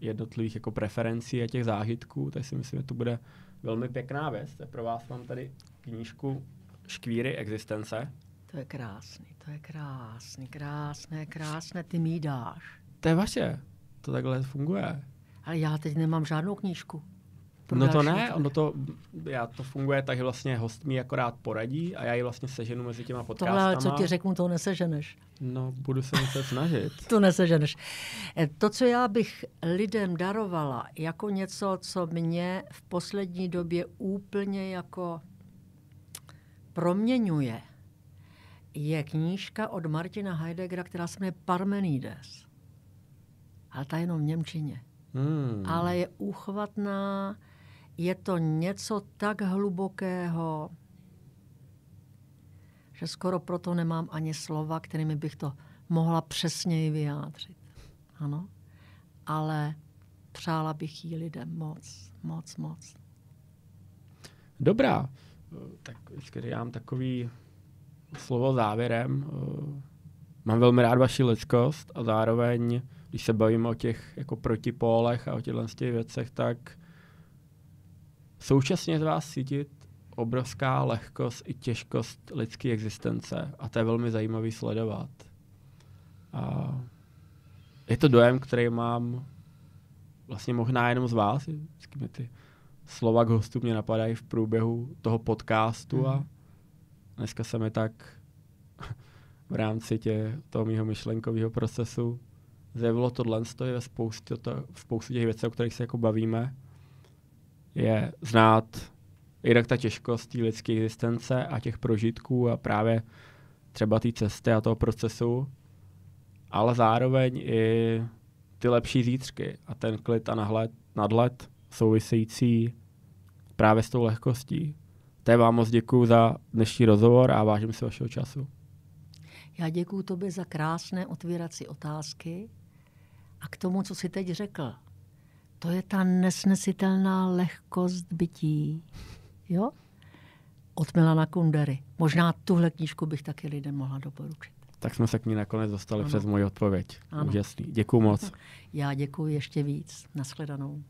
jednotlivých jako preferencí a těch zážitků, tak si myslím, že to bude velmi pěkná věc. Pro vás mám tady knížku Škvíry existence. To je krásný, to je krásný, krásné, krásné, ty mi dáš. To je vaše, to takhle funguje. Ale já teď nemám žádnou knížku. No to ne, ono to, já to funguje tak, že vlastně host mi akorát poradí a já ji vlastně seženu mezi těma podcastama. Tohle, co ti řeknu, to neseženeš. No, budu se muset snažit. <laughs> to neseženeš. E, to, co já bych lidem darovala jako něco, co mě v poslední době úplně jako proměňuje, je knížka od Martina Heideggera, která se jmenuje Parmenides. Ale ta jenom v Němčině. Hmm. Ale je úchvatná, je to něco tak hlubokého, že skoro proto nemám ani slova, kterými bych to mohla přesněji vyjádřit. Ano? Ale přála bych jí lidem moc, moc, moc. Dobrá. Tak vždycky dělám takový slovo závěrem. Mám velmi rád vaši lidskost a zároveň, když se bavíme o těch jako protipólech a o těchto těch věcech, tak současně z vás cítit obrovská lehkost i těžkost lidské existence a to je velmi zajímavý sledovat. A je to dojem, který mám vlastně možná jenom z vás. Vždycky mi ty slova k hostu mě napadají v průběhu toho podcastu mm. a mhm. dneska se mi tak <laughs> v rámci tě, toho mého myšlenkového procesu zjevilo tohle je ve spoustě, to, v spoustě těch věcí, o kterých se jako bavíme, je znát jednak ta těžkost té lidské existence a těch prožitků a právě třeba té cesty a toho procesu, ale zároveň i ty lepší zítřky a ten klid a nahled, nadhled související právě s tou lehkostí. To vám moc děkuji za dnešní rozhovor a vážím si vašeho času. Já děkuji tobě za krásné otvírací otázky a k tomu, co jsi teď řekl. To je ta nesnesitelná lehkost bytí. Jo? Od Milana Kundery. Možná tuhle knížku bych taky lidem mohla doporučit. Tak jsme se k ní nakonec dostali ano. přes moji odpověď. Ano. Úžasný. Děkuji moc. Já děkuji ještě víc. Naschledanou.